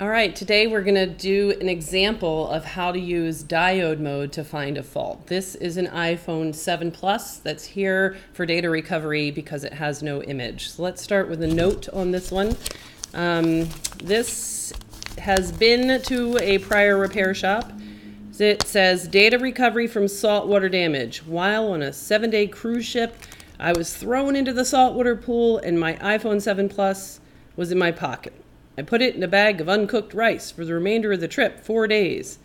All right, today we're going to do an example of how to use diode mode to find a fault. This is an iPhone 7 Plus that's here for data recovery because it has no image. So let's start with a note on this one. Um, this has been to a prior repair shop. It says data recovery from saltwater damage. While on a seven day cruise ship, I was thrown into the saltwater pool and my iPhone 7 Plus was in my pocket. I put it in a bag of uncooked rice for the remainder of the trip, four days.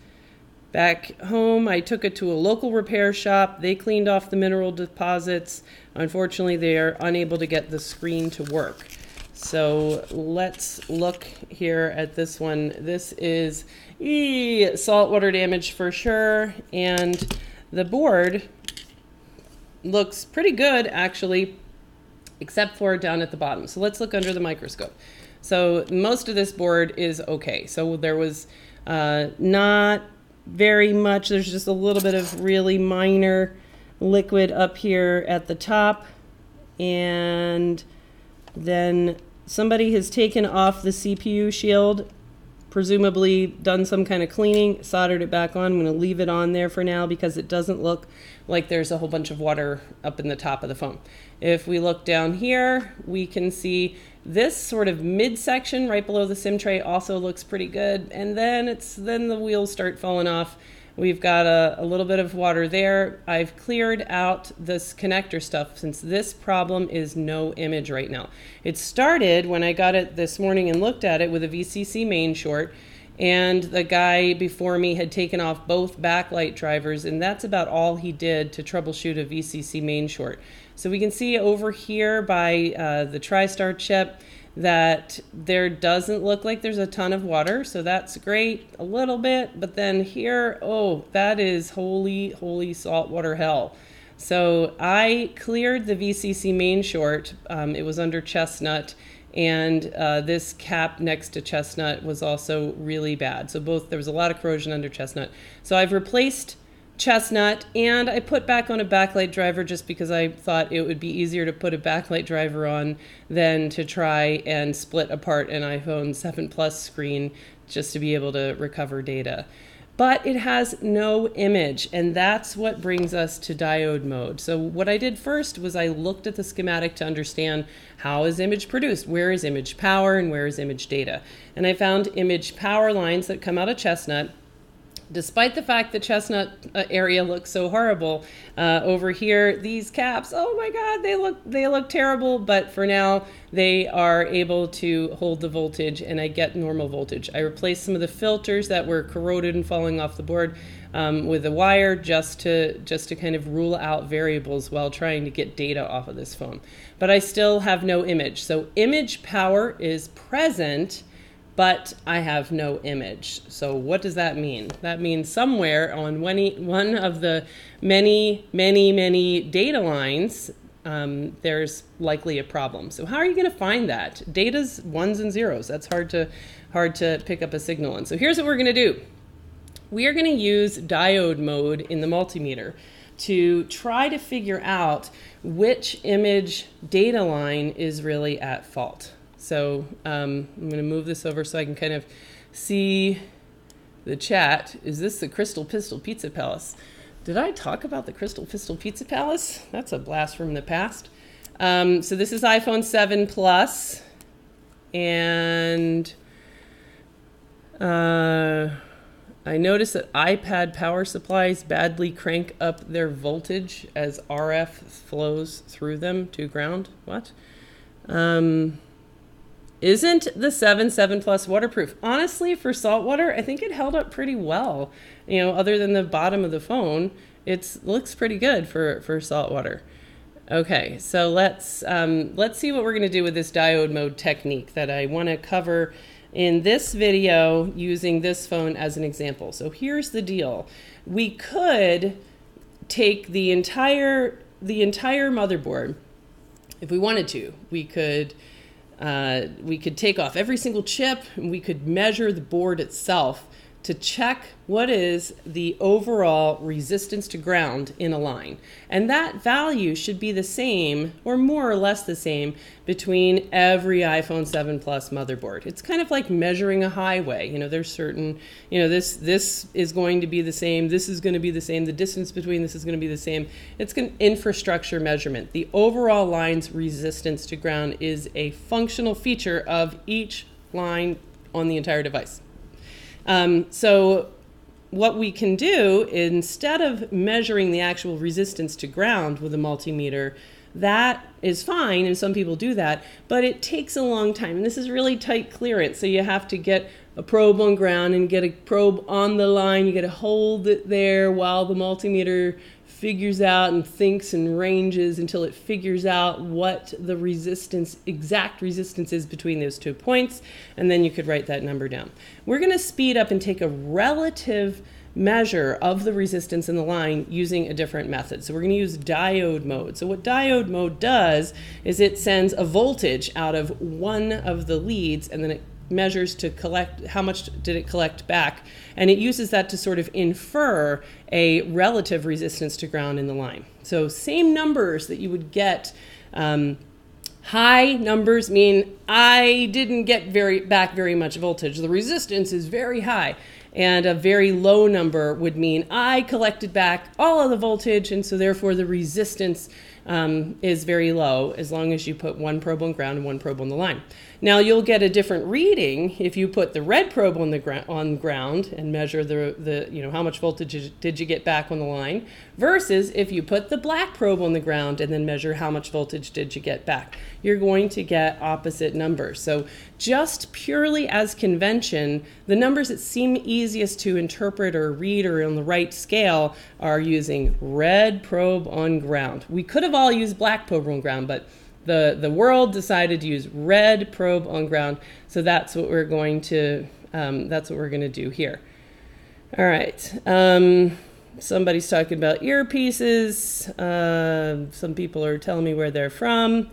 Back home, I took it to a local repair shop. They cleaned off the mineral deposits. Unfortunately, they are unable to get the screen to work. So let's look here at this one. This is ee, saltwater damage for sure. And the board looks pretty good, actually, except for down at the bottom. So let's look under the microscope. So most of this board is okay. So there was uh, not very much. There's just a little bit of really minor liquid up here at the top. And then somebody has taken off the CPU shield, presumably done some kind of cleaning, soldered it back on. I'm going to leave it on there for now because it doesn't look like there's a whole bunch of water up in the top of the phone. If we look down here, we can see this sort of midsection right below the SIM tray also looks pretty good. And then it's then the wheels start falling off. We've got a, a, little bit of water there. I've cleared out this connector stuff since this problem is no image right now. It started when I got it this morning and looked at it with a VCC main short and the guy before me had taken off both backlight drivers and that's about all he did to troubleshoot a VCC main short. So we can see over here by uh, the TriStar chip that there doesn't look like there's a ton of water, so that's great a little bit, but then here, oh, that is holy, holy saltwater hell. So I cleared the VCC main short, um, it was under chestnut, and uh, this cap next to chestnut was also really bad. So both, there was a lot of corrosion under chestnut. So I've replaced chestnut and I put back on a backlight driver just because I thought it would be easier to put a backlight driver on than to try and split apart an iPhone 7 Plus screen just to be able to recover data. But it has no image, and that's what brings us to diode mode. So what I did first was I looked at the schematic to understand how is image produced, where is image power, and where is image data. And I found image power lines that come out of Chestnut, despite the fact that Chestnut uh, area looks so horrible uh, over here these caps oh my god they look they look terrible but for now they are able to hold the voltage and I get normal voltage. I replaced some of the filters that were corroded and falling off the board um, with a wire just to just to kind of rule out variables while trying to get data off of this phone. But I still have no image. So image power is present but I have no image. So what does that mean? That means somewhere on one of the many, many, many data lines, um, there's likely a problem. So how are you going to find that? Data's ones and zeros. That's hard to hard to pick up a signal on. So here's what we're going to do. We are going to use diode mode in the multimeter to try to figure out which image data line is really at fault. So um, I'm going to move this over so I can kind of see the chat. Is this the Crystal Pistol Pizza Palace? Did I talk about the Crystal Pistol Pizza Palace? That's a blast from the past. Um, so this is iPhone 7 Plus, and uh, I noticed that iPad power supplies badly crank up their voltage as RF flows through them to ground. What? Um, isn't the 7 7 Plus waterproof? Honestly, for saltwater, I think it held up pretty well. You know, other than the bottom of the phone, it looks pretty good for, for saltwater. Okay, so let's um, let's see what we're going to do with this diode mode technique that I want to cover in this video using this phone as an example. So here's the deal. We could take the entire the entire motherboard if we wanted to. We could uh, we could take off every single chip and we could measure the board itself to check what is the overall resistance to ground in a line. And that value should be the same or more or less the same between every iPhone 7 Plus motherboard. It's kind of like measuring a highway. You know, there's certain, you know, this this is going to be the same, this is going to be the same, the distance between this is going to be the same. It's an infrastructure measurement. The overall line's resistance to ground is a functional feature of each line on the entire device. Um, so what we can do instead of measuring the actual resistance to ground with a multimeter that is fine and some people do that but it takes a long time. And this is really tight clearance so you have to get a probe on ground and get a probe on the line. You got to hold it there while the multimeter figures out and thinks and ranges until it figures out what the resistance, exact resistance is between those two points, and then you could write that number down. We're going to speed up and take a relative measure of the resistance in the line using a different method. So we're going to use diode mode. So what diode mode does is it sends a voltage out of one of the leads and then it measures to collect how much did it collect back? And it uses that to sort of infer a relative resistance to ground in the line. So same numbers that you would get um, high numbers mean i didn't get very back very much voltage. The resistance is very high and a very low number would mean i collected back all of the voltage and so therefore the resistance um, is very low as long as you put one probe on ground and one probe on the line. Now you'll get a different reading if you put the red probe on the gra- on ground and measure the the you know how much voltage did you get back on the line versus if you put the black probe on the ground and then measure how much voltage did you get back. You're going to get opposite numbers. So just purely as convention, the numbers that seem easiest to interpret or read or on the right scale are using red probe on ground. We could have all used black probe on ground, but the, the world decided to use red probe on ground. So that's what we're going to, um, that's what we're going to do here. All right. Um, somebody's talking about earpieces. Uh, some people are telling me where they're from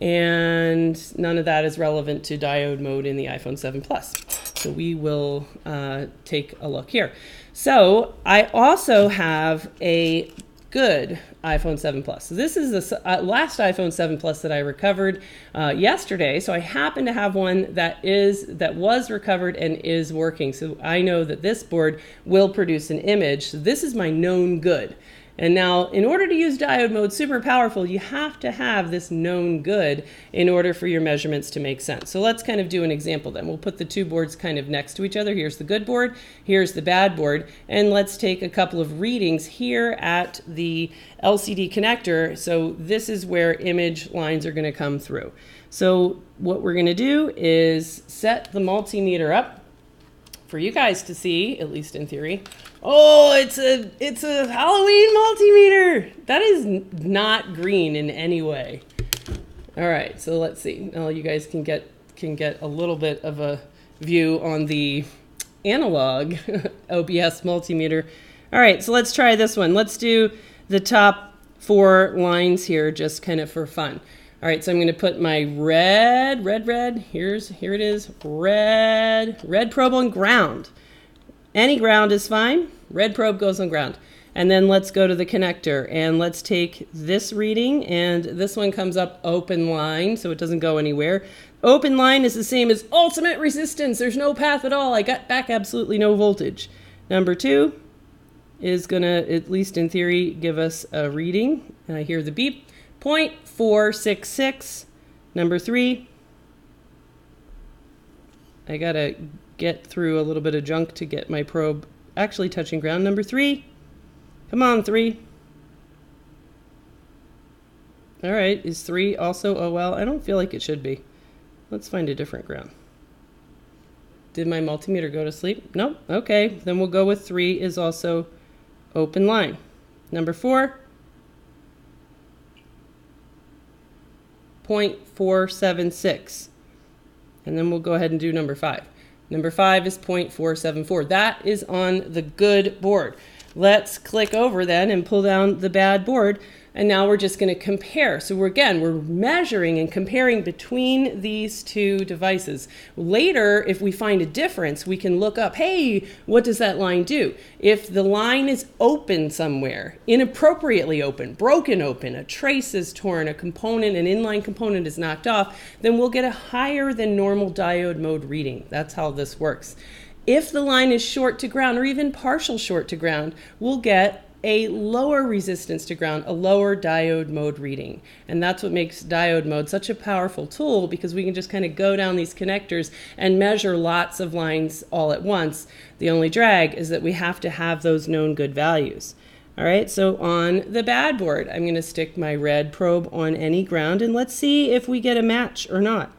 and none of that is relevant to diode mode in the iPhone 7 Plus. So we will uh, take a look here. So I also have a good iPhone 7 Plus. So this is the uh, last iPhone 7 Plus that I recovered uh, yesterday. So I happen to have one that is that was recovered and is working. So I know that this board will produce an image. So this is my known good. And now, in order to use diode mode super powerful, you have to have this known good in order for your measurements to make sense. So let's kind of do an example then. We'll put the two boards kind of next to each other. Here's the good board, here's the bad board, and let's take a couple of readings here at the LCD connector. So this is where image lines are going to come through. So what we're going to do is set the multimeter up for you guys to see, at least in theory. Oh, it's a it's a Halloween multimeter. That is not green in any way. All right, so let's see. Now you guys can get can get a little bit of a view on the analog OBS multimeter. All right, so let's try this one. Let's do the top four lines here just kind of for fun. All right, so I'm going to put my red, red, red. Here's here it is. Red, red probe on ground. Any ground is fine. Red probe goes on ground. And then let's go to the connector and let's take this reading and this one comes up open line so it doesn't go anywhere. Open line is the same as ultimate resistance. There's no path at all. I got back absolutely no voltage. Number two is going to, at least in theory, give us a reading. And I hear the beep. 0.466. Number three, I gotta get through a little bit of junk to get my probe actually touching ground. Number three, come on, three. All right, is three also oh well? I don't feel like it should be. Let's find a different ground. Did my multimeter go to sleep? Nope. Okay, then we'll go with three is also open line. Number four, 0.476. And then we'll go ahead and do number five. Number five is 0.474. That is on the good board. Let's click over then and pull down the bad board. And now we're just going to compare. So we're again, we're measuring and comparing between these two devices. Later, if we find a difference, we can look up, hey, what does that line do? If the line is open somewhere, inappropriately open, broken open, a trace is torn, a component, an inline component is knocked off, then we'll get a higher than normal diode mode reading. That's how this works. If the line is short to ground or even partial short to ground, we'll get a lower resistance to ground, a lower diode mode reading. And that's what makes diode mode such a powerful tool because we can just kind of go down these connectors and measure lots of lines all at once. The only drag is that we have to have those known good values. All right, so on the bad board, I'm going to stick my red probe on any ground and let's see if we get a match or not.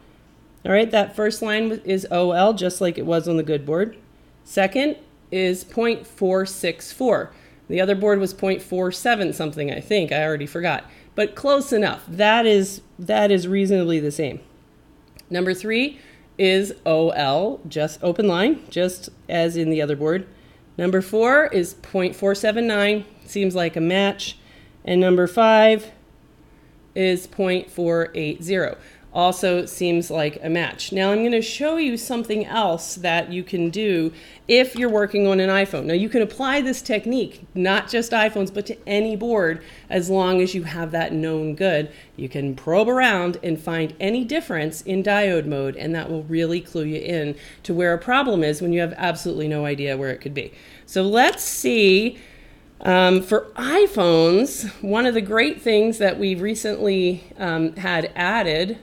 All right, that first line is OL just like it was on the good board. Second is 0.464. The other board was 0.47 something, I think. I already forgot. But close enough. That is that is reasonably the same. Number 3 is OL, just open line, just as in the other board. Number 4 is 0.479, seems like a match. And number 5 is 0.480 also seems like a match. Now I'm going to show you something else that you can do if you're working on an iPhone. Now you can apply this technique, not just iPhones, but to any board as long as you have that known good. You can probe around and find any difference in diode mode and that will really clue you in to where a problem is when you have absolutely no idea where it could be. So let's see um, for iPhones, one of the great things that we recently um, had added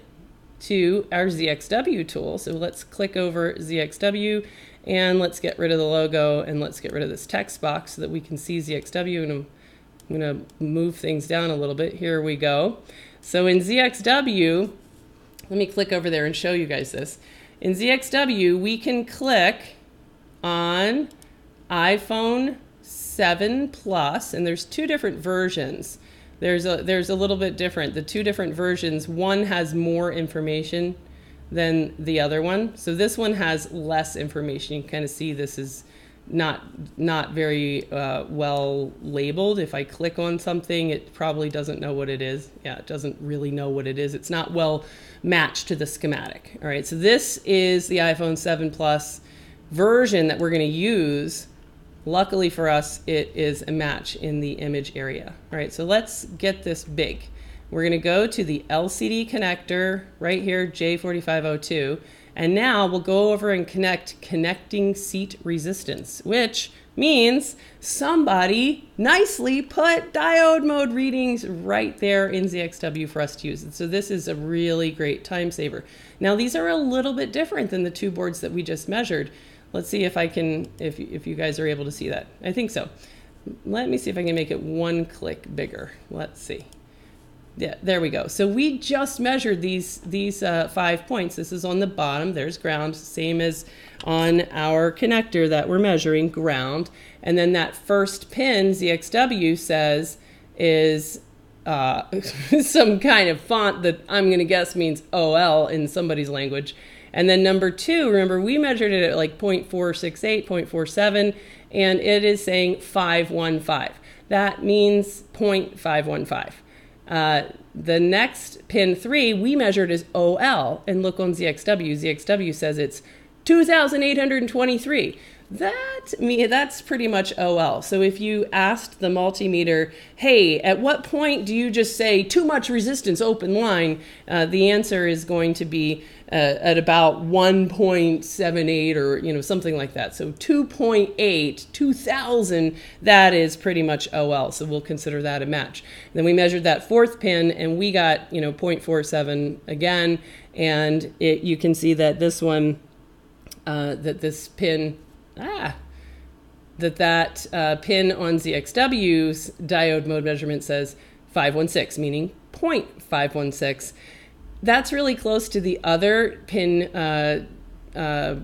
to our ZXW tool. So let's click over ZXW and let's get rid of the logo and let's get rid of this text box so that we can see ZXW and I'm, I'm going to move things down a little bit. Here we go. So in ZXW, let me click over there and show you guys this. In ZXW, we can click on iPhone 7 Plus, and there's two different versions there's a there's a little bit different. The two different versions, one has more information than the other one. So this one has less information. You can kind of see this is not not very uh, well labeled. If I click on something, it probably doesn't know what it is. Yeah, it doesn't really know what it is. It's not well matched to the schematic. All right, so this is the iPhone 7 Plus version that we're going to use Luckily for us, it is a match in the image area. All right, so let's get this big. We're going to go to the LCD connector right here, J4502, and now we'll go over and connect connecting seat resistance, which means somebody nicely put diode mode readings right there in ZXW for us to use. And so this is a really great time saver. Now these are a little bit different than the two boards that we just measured. Let's see if I can, if, if you guys are able to see that. I think so. Let me see if I can make it one click bigger. Let's see. Yeah, there we go. So we just measured these these uh, five points. This is on the bottom. There's ground, same as on our connector that we're measuring, ground. And then that first pin, ZXW says, is uh, some kind of font that I'm going to guess means OL in somebody's language. And then number two, remember we measured it at like 0.468, 0.47, and it is saying 515. That means 0.515. Uh, the next pin three we measured is OL, and look on ZXW. ZXW says it's 2,823 that me that's pretty much OL. So if you asked the multimeter, hey, at what point do you just say too much resistance open line? Uh, the answer is going to be uh, at about 1.78 or you know something like that. So 2.8, 2000, that is pretty much OL. So we'll consider that a match. Then we measured that fourth pin and we got you know 0.47 again, and it, you can see that this one, uh, that this pin ah, that that uh, pin on ZXW's diode mode measurement says 516, meaning 0.516. That's really close to the other pin uh, uh,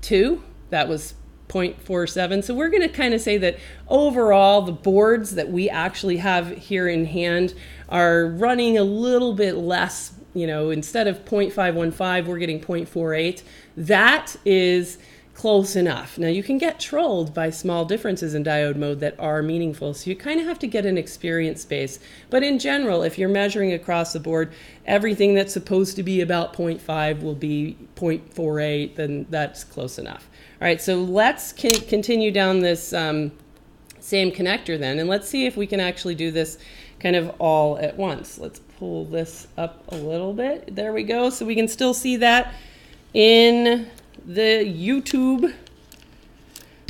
2, that was 0.47. So we're going to kind of say that overall, the boards that we actually have here in hand are running a little bit less. You know, instead of 0.515, we're getting 0.48. That is close enough. Now you can get trolled by small differences in diode mode that are meaningful, so you kind of have to get an experience base. But in general, if you're measuring across the board, everything that's supposed to be about 0.5 will be 0.48, then that's close enough. All right, so let's continue down this um, same connector then, and let's see if we can actually do this kind of all at once. Let's pull this up a little bit. There we go, so we can still see that in the YouTube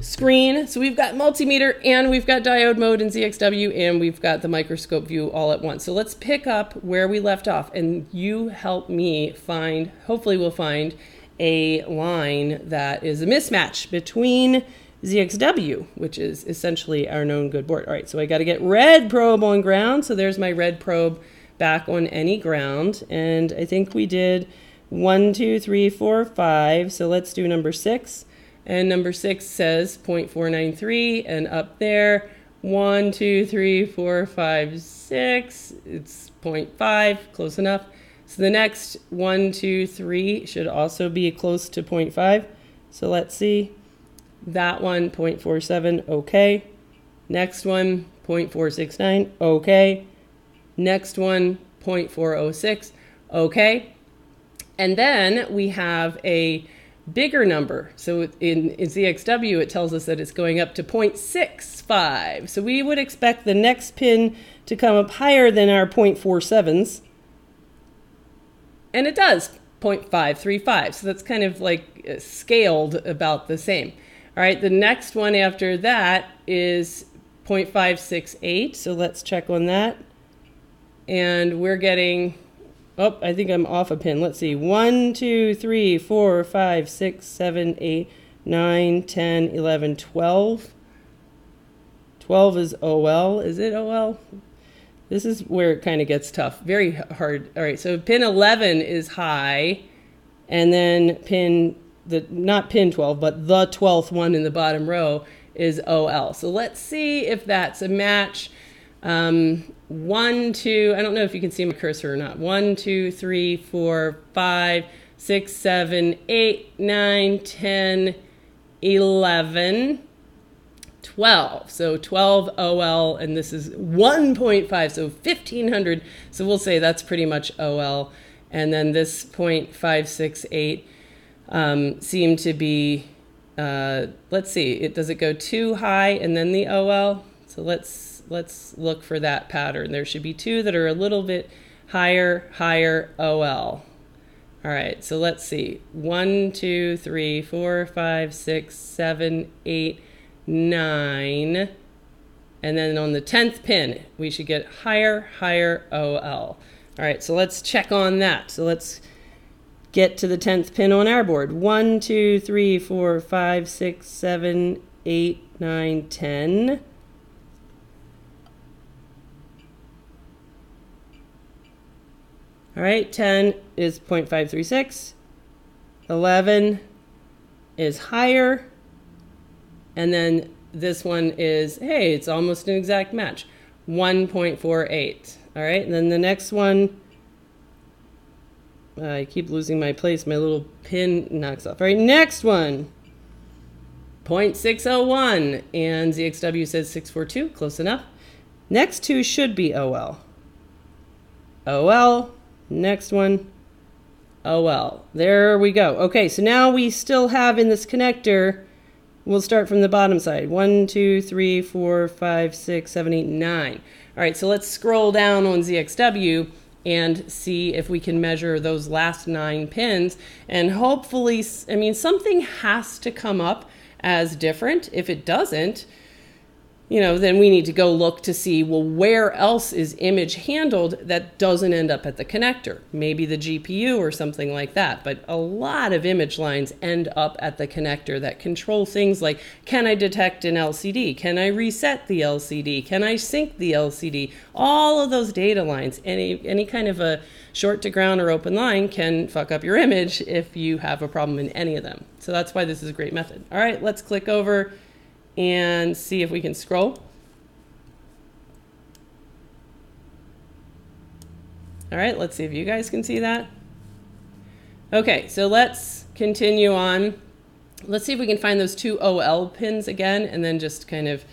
screen. So we've got multimeter and we've got diode mode in ZXW and we've got the microscope view all at once. So let's pick up where we left off and you help me find, hopefully we'll find a line that is a mismatch between ZXW, which is essentially our known good board. All right, so I got to get red probe on ground. So there's my red probe back on any ground. And I think we did one, two, three, four, five. So let's do number six. And number six says 0.493. And up there, one, two, three, four, five, six. It's 0.5, close enough. So the next one, two, three should also be close to 0.5. So let's see. That one, 0.47, okay. Next one, 0.469, okay. Next one, 0.406, okay. And then we have a bigger number. So in, in ZXW, it tells us that it's going up to 0.65. So we would expect the next pin to come up higher than our 0.47s. And it does, 0.535. So that's kind of like uh, scaled about the same. All right, the next one after that is 0.568. So let's check on that. And we're getting Oh, I think I'm off a pin. Let's see. 1, 2, 3, 4, 5, 6, 7, 8, 9, 10, 11, 12. 12 is OL. Is it OL? This is where it kind of gets tough. Very hard. All right, so pin 11 is high. And then pin, the not pin 12, but the 12th one in the bottom row is OL. So let's see if that's a match. Um, one, two, I don't know if you can see my cursor or not. One, two, three, four, five, six, seven, eight, nine, 10, 11, 12. So 12 OL, and this is 1.5, so 1500. So we'll say that's pretty much OL. And then this 0.568 um, seem to be, uh, let's see, it does it go too high and then the OL? So let's let's look for that pattern. There should be two that are a little bit higher, higher OL. All right, so let's see. One, two, three, four, five, six, seven, eight, nine. And then on the 10th pin, we should get higher, higher OL. All right, so let's check on that. So let's get to the 10th pin on our board. One, two, three, four, five, six, seven, eight, nine, ten. All right, 10 is 0.536. 11 is higher. And then this one is, hey, it's almost an exact match. 1.48. All right, and then the next one, I keep losing my place. My little pin knocks off. All right, next one. 0.601 and ZXW says 642, close enough. Next two should be OL. OL, Next one. Oh well, there we go. Okay, so now we still have in this connector, we'll start from the bottom side. One, two, three, four, five, six, seven, eight, nine. All right, so let's scroll down on ZXW and see if we can measure those last nine pins. And hopefully, I mean, something has to come up as different. If it doesn't, you know, then we need to go look to see, well, where else is image handled that doesn't end up at the connector? Maybe the GPU or something like that. But a lot of image lines end up at the connector that control things like, can I detect an LCD? Can I reset the LCD? Can I sync the LCD? All of those data lines, any, any kind of a short to ground or open line can fuck up your image if you have a problem in any of them. So that's why this is a great method. All right, let's click over and see if we can scroll. All right, let's see if you guys can see that. Okay, so let's continue on Let's see if we can find those two OL pins again and then just kind of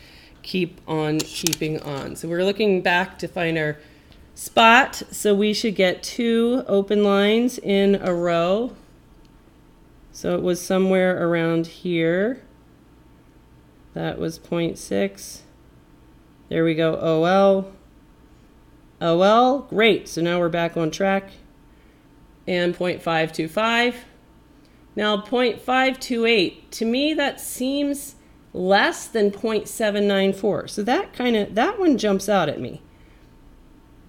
keep on keeping on. So we're looking back to find our spot. So we should get two open lines in a row. So it was somewhere around here. That was 0.6. There we go, OL. OL, great. So now we're back on track. And 0.525. Now 0.528, to me that seems less than 0.794. So that kind of, that one jumps out at me.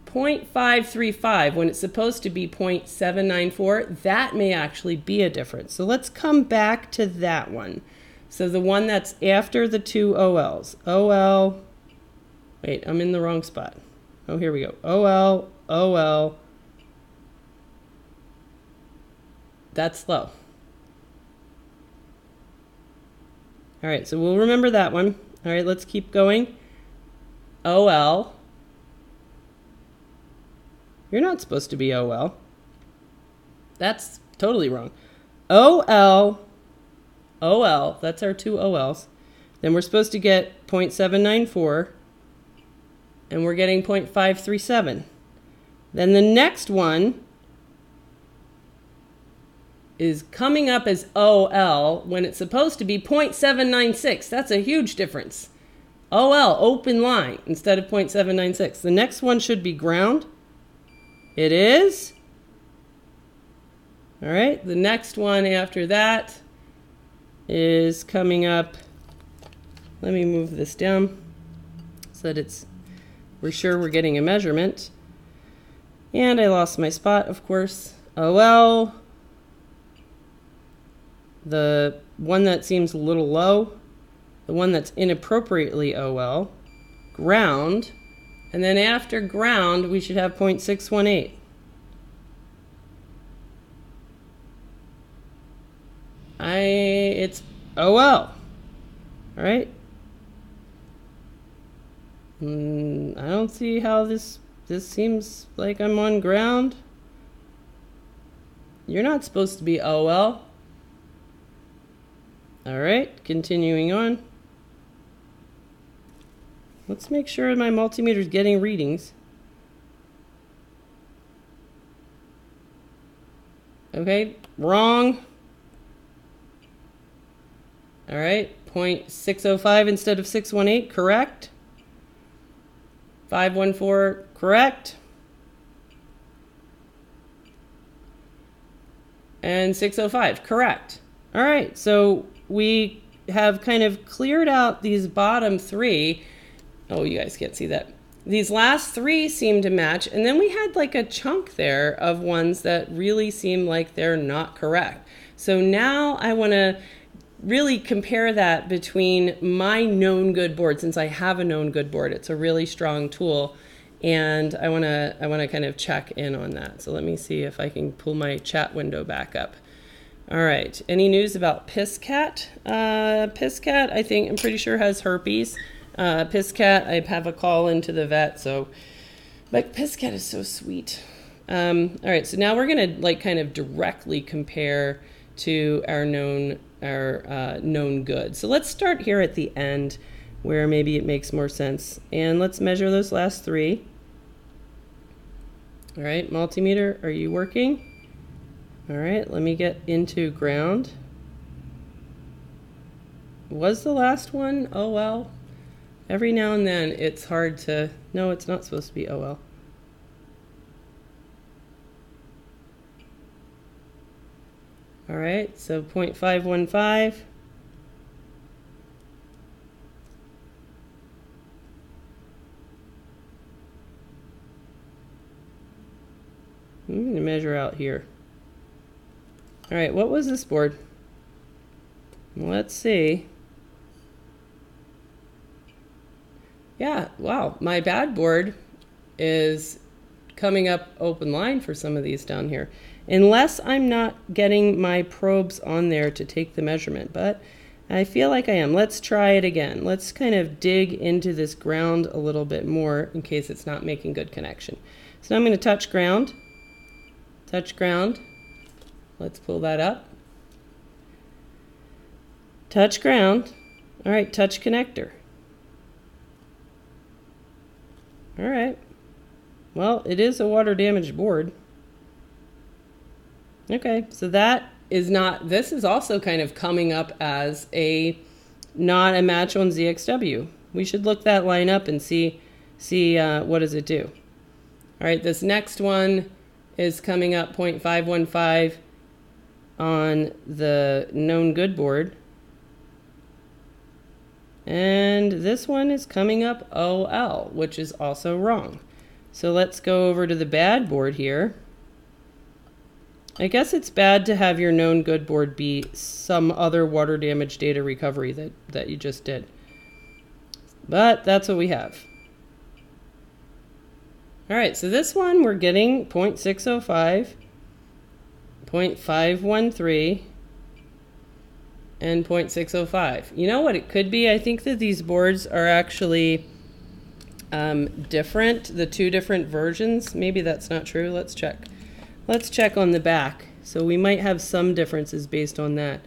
0.535 when it's supposed to be 0.794, that may actually be a difference. So let's come back to that one. So the one that's after the two OLs. OL, wait, I'm in the wrong spot. Oh, here we go. OL, OL. That's low. All right, so we'll remember that one. All right, let's keep going. OL. You're not supposed to be OL. That's totally wrong. OL, OL, that's our two OLs. Then we're supposed to get 0.794, and we're getting 0.537. Then the next one is coming up as OL when it's supposed to be 0.796. That's a huge difference. OL, open line, instead of 0.796. The next one should be ground. It is. All right, the next one after that is coming up. Let me move this down so that it's, we're sure we're getting a measurement. And I lost my spot, of course. Oh well. the one that seems a little low, the one that's inappropriately oh well, ground, and then after ground, we should have 0.618. I, it's OL, all right? Mm, I don't see how this, this seems like I'm on ground. You're not supposed to be OL. All right, continuing on. Let's make sure my multimeter is getting readings. Okay, wrong. All right, 0.605 instead of 618, correct. 514, correct. And 605, correct. All right, so we have kind of cleared out these bottom three. Oh, you guys can't see that. These last three seem to match, and then we had like a chunk there of ones that really seem like they're not correct. So now I want to really compare that between my known good board, since I have a known good board. It's a really strong tool, and I want to I want to kind of check in on that. So let me see if I can pull my chat window back up. All right. Any news about Pisscat? Uh, Pisscat, I think, I'm pretty sure has herpes. Uh, Pisscat, I have a call into the vet, so, but Pisscat is so sweet. Um, all right, so now we're gonna like kind of directly compare to our known our uh, known good. So let's start here at the end, where maybe it makes more sense, and let's measure those last three. All right, multimeter, are you working? All right, let me get into ground. Was the last one OL? Every now and then it's hard to, no, it's not supposed to be OL. All right, so 0.515. I'm going to measure out here. All right, what was this board? Let's see. Yeah, wow, my bad board is coming up open line for some of these down here. Unless I'm not getting my probes on there to take the measurement, but I feel like I am. Let's try it again. Let's kind of dig into this ground a little bit more in case it's not making good connection. So now I'm going to touch ground, touch ground, Let's pull that up. touch ground. All right, touch connector. All right. Well, it is a water damaged board. Okay, so that is not, this is also kind of coming up as a not a match on ZXW. We should look that line up and see, see uh, what does it do. All right, this next one is coming up 0.515 on the known good board. And this one is coming up OL, which is also wrong. So let's go over to the bad board here. I guess it's bad to have your known good board be some other water damage data recovery that, that you just did. But that's what we have. All right, so this one we're getting 0.605, 0.513, and 0.605. You know what it could be? I think that these boards are actually um, different, the two different versions. Maybe that's not true. Let's check. Let's check on the back. So we might have some differences based on that.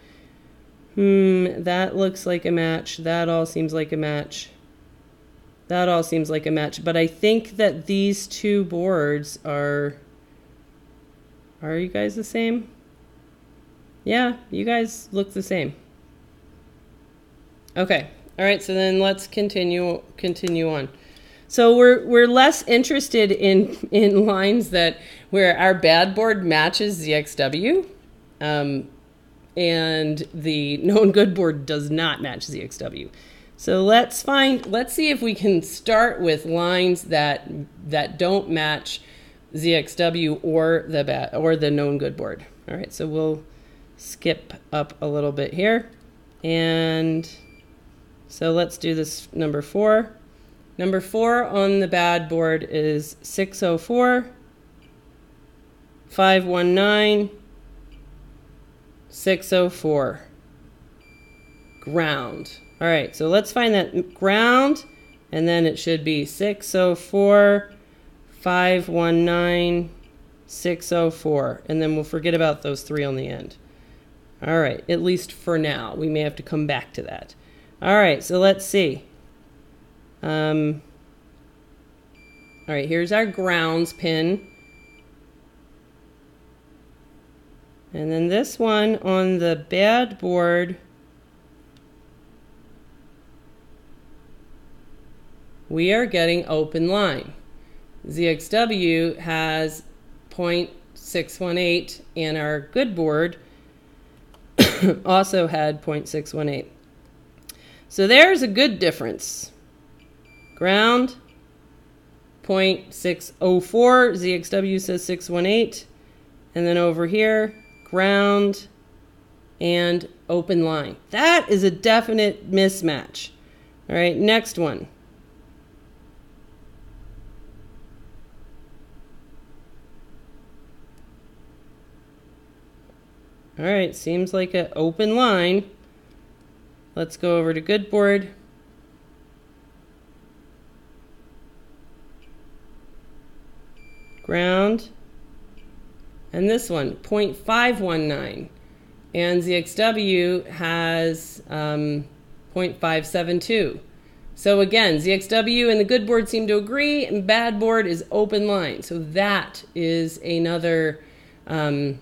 Hmm, that looks like a match. That all seems like a match. That all seems like a match. But I think that these two boards are... Are you guys the same? Yeah, you guys look the same. Okay. All right, so then let's continue continue on. So we're we're less interested in in lines that where our bad board matches ZXW, um, and the known good board does not match ZXW. So let's find let's see if we can start with lines that that don't match ZXW or the bad or the known good board. All right, so we'll skip up a little bit here, and so let's do this number four. Number four on the bad board is 604, 519, 604. Ground. All right, so let's find that ground, and then it should be 604, 519, 604. And then we'll forget about those three on the end. All right, at least for now. We may have to come back to that. All right, so let's see. Um, all right, here's our grounds pin. And then this one on the bad board, we are getting open line. ZXW has 0.618 and our good board also had 0.618. So there's a good difference. Ground, 0.604. ZXW says 618. And then over here, ground and open line. That is a definite mismatch. All right, next one. All right, seems like an open line. Let's go over to good board. Ground. And this one, 0.519. And ZXW has um, 0.572. So again, ZXW and the good board seem to agree, and bad board is open line. So that is another um,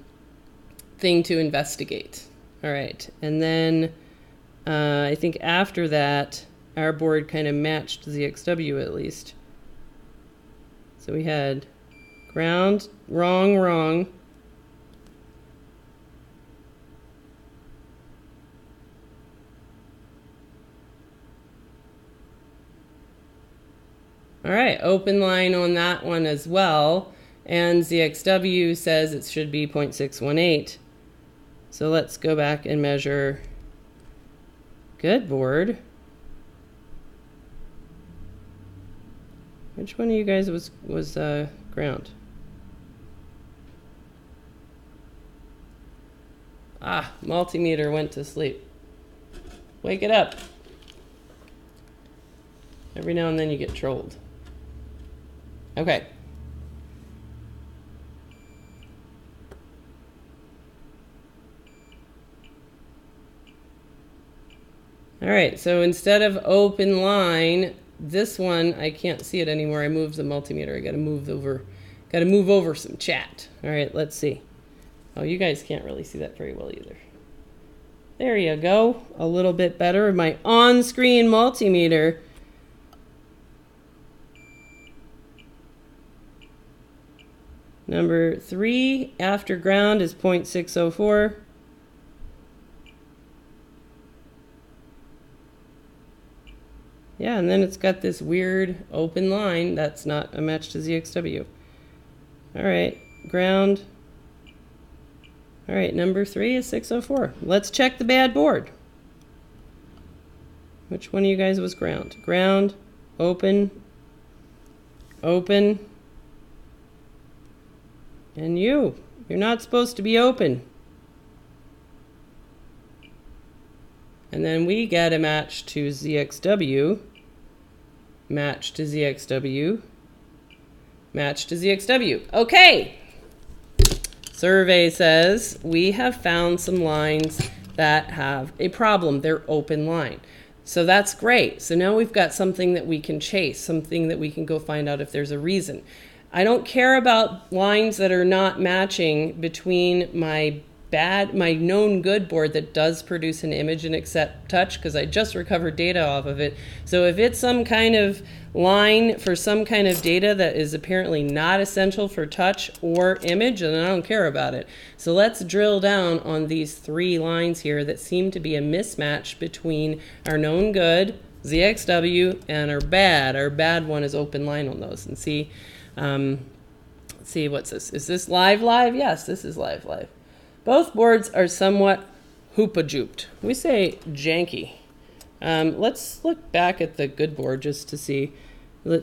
thing to investigate. All right, and then uh, I think after that, our board kind of matched ZXW at least. So we had Ground, wrong, wrong. All right, open line on that one as well. And ZXW says it should be 0.618. So let's go back and measure good board. Which one of you guys was was uh, ground? Ah, multimeter went to sleep. Wake it up. Every now and then you get trolled. Okay. All right, so instead of open line, this one, I can't see it anymore. I moved the multimeter. I got to move over, got to move over some chat. All right, let's see. Oh, you guys can't really see that very well either. There you go. A little bit better. My on-screen multimeter. Number three after ground is 0.604. Yeah, and then it's got this weird open line that's not a match to ZXW. All right, ground. All right, number three is 604. Let's check the bad board. Which one of you guys was ground? Ground, open, open, and you. You're not supposed to be open. And then we get a match to ZXW, match to ZXW, match to ZXW. Okay. Survey says we have found some lines that have a problem. They're open line. So that's great. So now we've got something that we can chase, something that we can go find out if there's a reason. I don't care about lines that are not matching between my bad, my known good board that does produce an image and accept touch because I just recovered data off of it. So if it's some kind of line for some kind of data that is apparently not essential for touch or image, and I don't care about it. So let's drill down on these three lines here that seem to be a mismatch between our known good, ZXW, and our bad. Our bad one is open line on those. And see, um, see what's this? Is this live live? Yes, this is live live. Both boards are somewhat hoopa-jooped. We say janky. Um, let's look back at the good board just to see,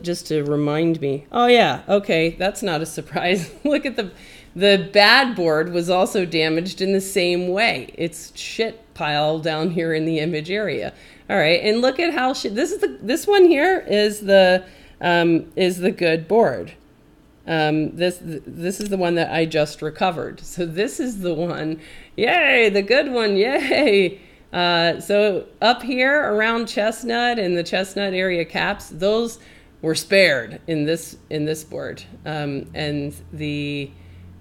just to remind me. Oh yeah, okay, that's not a surprise. look at the, the bad board was also damaged in the same way. It's shit pile down here in the image area. All right, and look at how. This is the this one here is the um, is the good board. Um, this this is the one that I just recovered. So this is the one, yay, the good one, yay. Uh, so up here around Chestnut and the Chestnut area caps, those were spared in this in this board, um, and the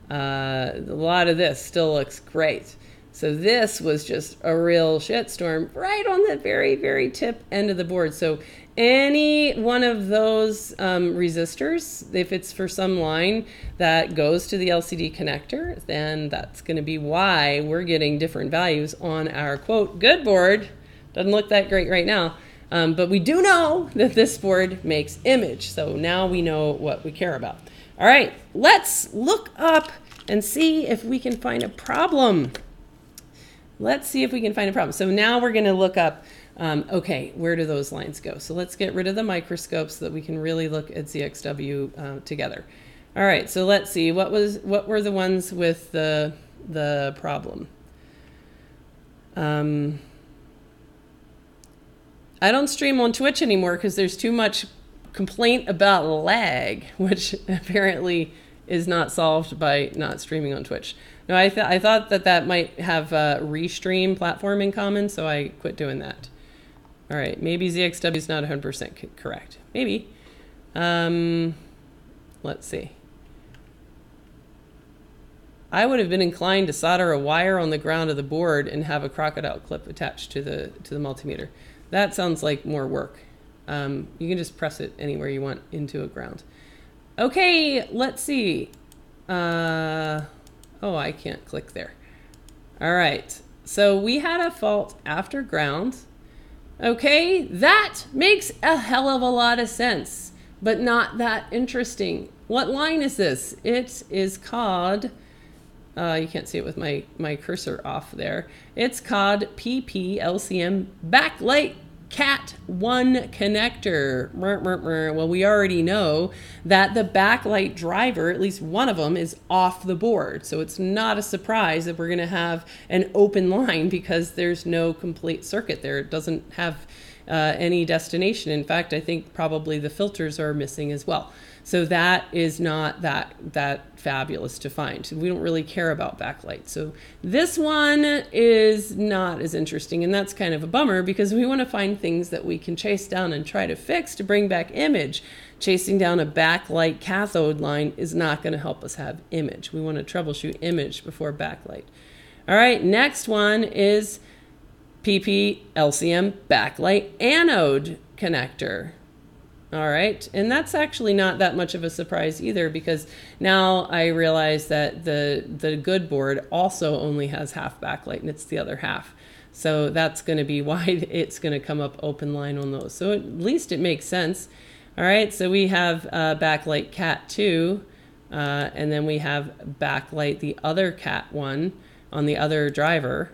uh, a lot of this still looks great. So this was just a real shitstorm right on the very, very tip end of the board. So any one of those um, resistors, if it's for some line that goes to the LCD connector, then that's going to be why we're getting different values on our quote good board. Doesn't look that great right now, um, but we do know that this board makes image. So now we know what we care about. All right, let's look up and see if we can find a problem. Let's see if we can find a problem. So now we're going to look up um, okay, where do those lines go? So let's get rid of the microscope so that we can really look at ZXW uh, together. All right, so let's see what was what were the ones with the the problem. Um, I don't stream on Twitch anymore because there's too much complaint about lag, which apparently is not solved by not streaming on Twitch. No, I, th I thought that that might have a restream platform in common, so I quit doing that. All right, maybe ZXW is not 100% correct. Maybe. Um, let's see. I would have been inclined to solder a wire on the ground of the board and have a crocodile clip attached to the to the multimeter. That sounds like more work. Um, you can just press it anywhere you want into a ground. Okay, let's see. Uh, oh, I can't click there. All right, so we had a fault after ground. Okay, that makes a hell of a lot of sense, but not that interesting. What line is this? It is called, uh, you can't see it with my, my cursor off there. It's called PPLCM backlight Cat 1 connector. Well, we already know that the backlight driver, at least one of them, is off the board. So it's not a surprise that we're going to have an open line because there's no complete circuit there. It doesn't have uh, any destination. In fact, I think probably the filters are missing as well. So that is not that that fabulous to find. We don't really care about backlight. So this one is not as interesting, and that's kind of a bummer because we want to find things that we can chase down and try to fix to bring back image. Chasing down a backlight cathode line is not going to help us have image. We want to troubleshoot image before backlight. All right, next one is PP LCM backlight anode connector. All right. And that's actually not that much of a surprise either because now I realize that the the good board also only has half backlight and it's the other half. So that's going to be why it's going to come up open line on those. So at least it makes sense. All right. So we have uh, backlight cat 2 uh, and then we have backlight the other cat 1 on the other driver.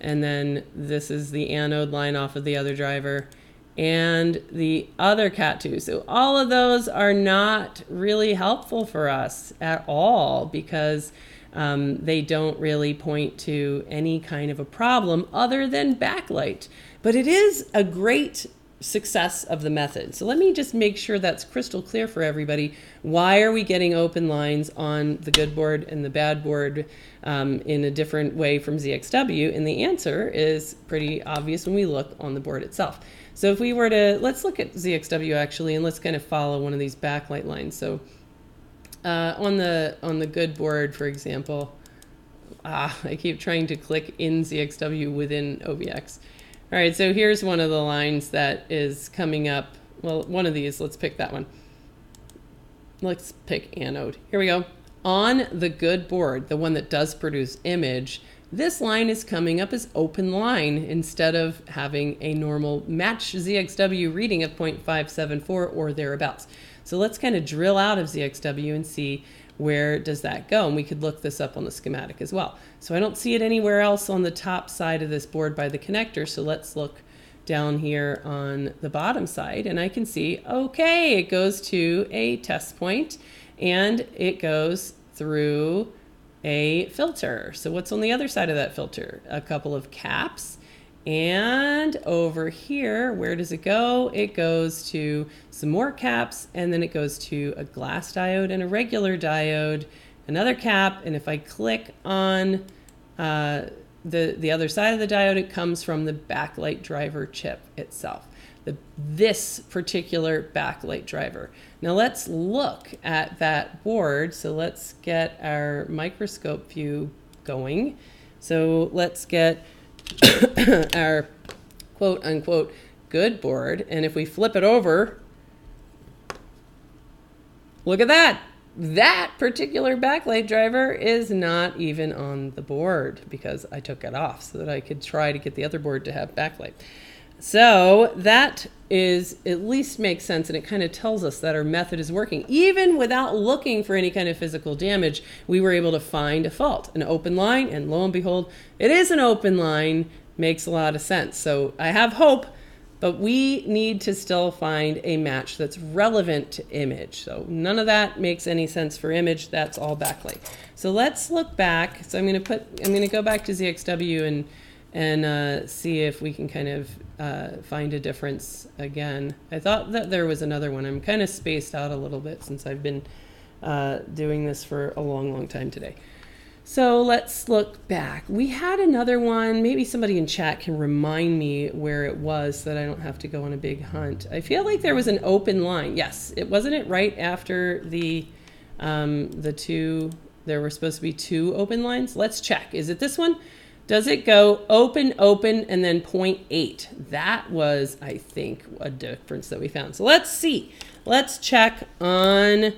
And then this is the anode line off of the other driver and the other cat 2. So all of those are not really helpful for us at all because um, they don't really point to any kind of a problem other than backlight. But it is a great success of the method. So let me just make sure that's crystal clear for everybody. Why are we getting open lines on the good board and the bad board um, in a different way from ZXW? And the answer is pretty obvious when we look on the board itself. So if we were to, let's look at ZXW actually, and let's kind of follow one of these backlight lines. So uh, on the on the good board, for example, ah, I keep trying to click in ZXW within OBS. All right, so here's one of the lines that is coming up. Well, one of these, let's pick that one. Let's pick anode. Here we go. On the good board, the one that does produce image, this line is coming up as open line instead of having a normal match ZXW reading of 0.574 or thereabouts. So let's kind of drill out of ZXW and see where does that go? And we could look this up on the schematic as well. So I don't see it anywhere else on the top side of this board by the connector. So let's look down here on the bottom side and I can see, okay, it goes to a test point and it goes through a filter. So what's on the other side of that filter? A couple of caps. And over here, where does it go? It goes to some more caps, and then it goes to a glass diode and a regular diode, another cap, and if I click on uh, the, the other side of the diode, it comes from the backlight driver chip itself the, this particular backlight driver. Now let's look at that board. So let's get our microscope view going. So let's get our quote unquote good board. And if we flip it over, look at that. That particular backlight driver is not even on the board because I took it off so that I could try to get the other board to have backlight. So that is at least makes sense and it kind of tells us that our method is working. Even without looking for any kind of physical damage, we were able to find a fault, an open line, and lo and behold, it is an open line. Makes a lot of sense. So I have hope, but we need to still find a match that's relevant to image. So none of that makes any sense for image. That's all backlight. So let's look back. So I'm going to put, I'm going to go back to ZXW and and uh, see if we can kind of uh, find a difference again. I thought that there was another one. I'm kind of spaced out a little bit since I've been uh, doing this for a long, long time today. So let's look back. We had another one. Maybe somebody in chat can remind me where it was so that I don't have to go on a big hunt. I feel like there was an open line. Yes, it wasn't it right after the um, the two. There were supposed to be two open lines. Let's check. Is it this one? Does it go open, open, and then 0.8? That was, I think, a difference that we found. So let's see. Let's check on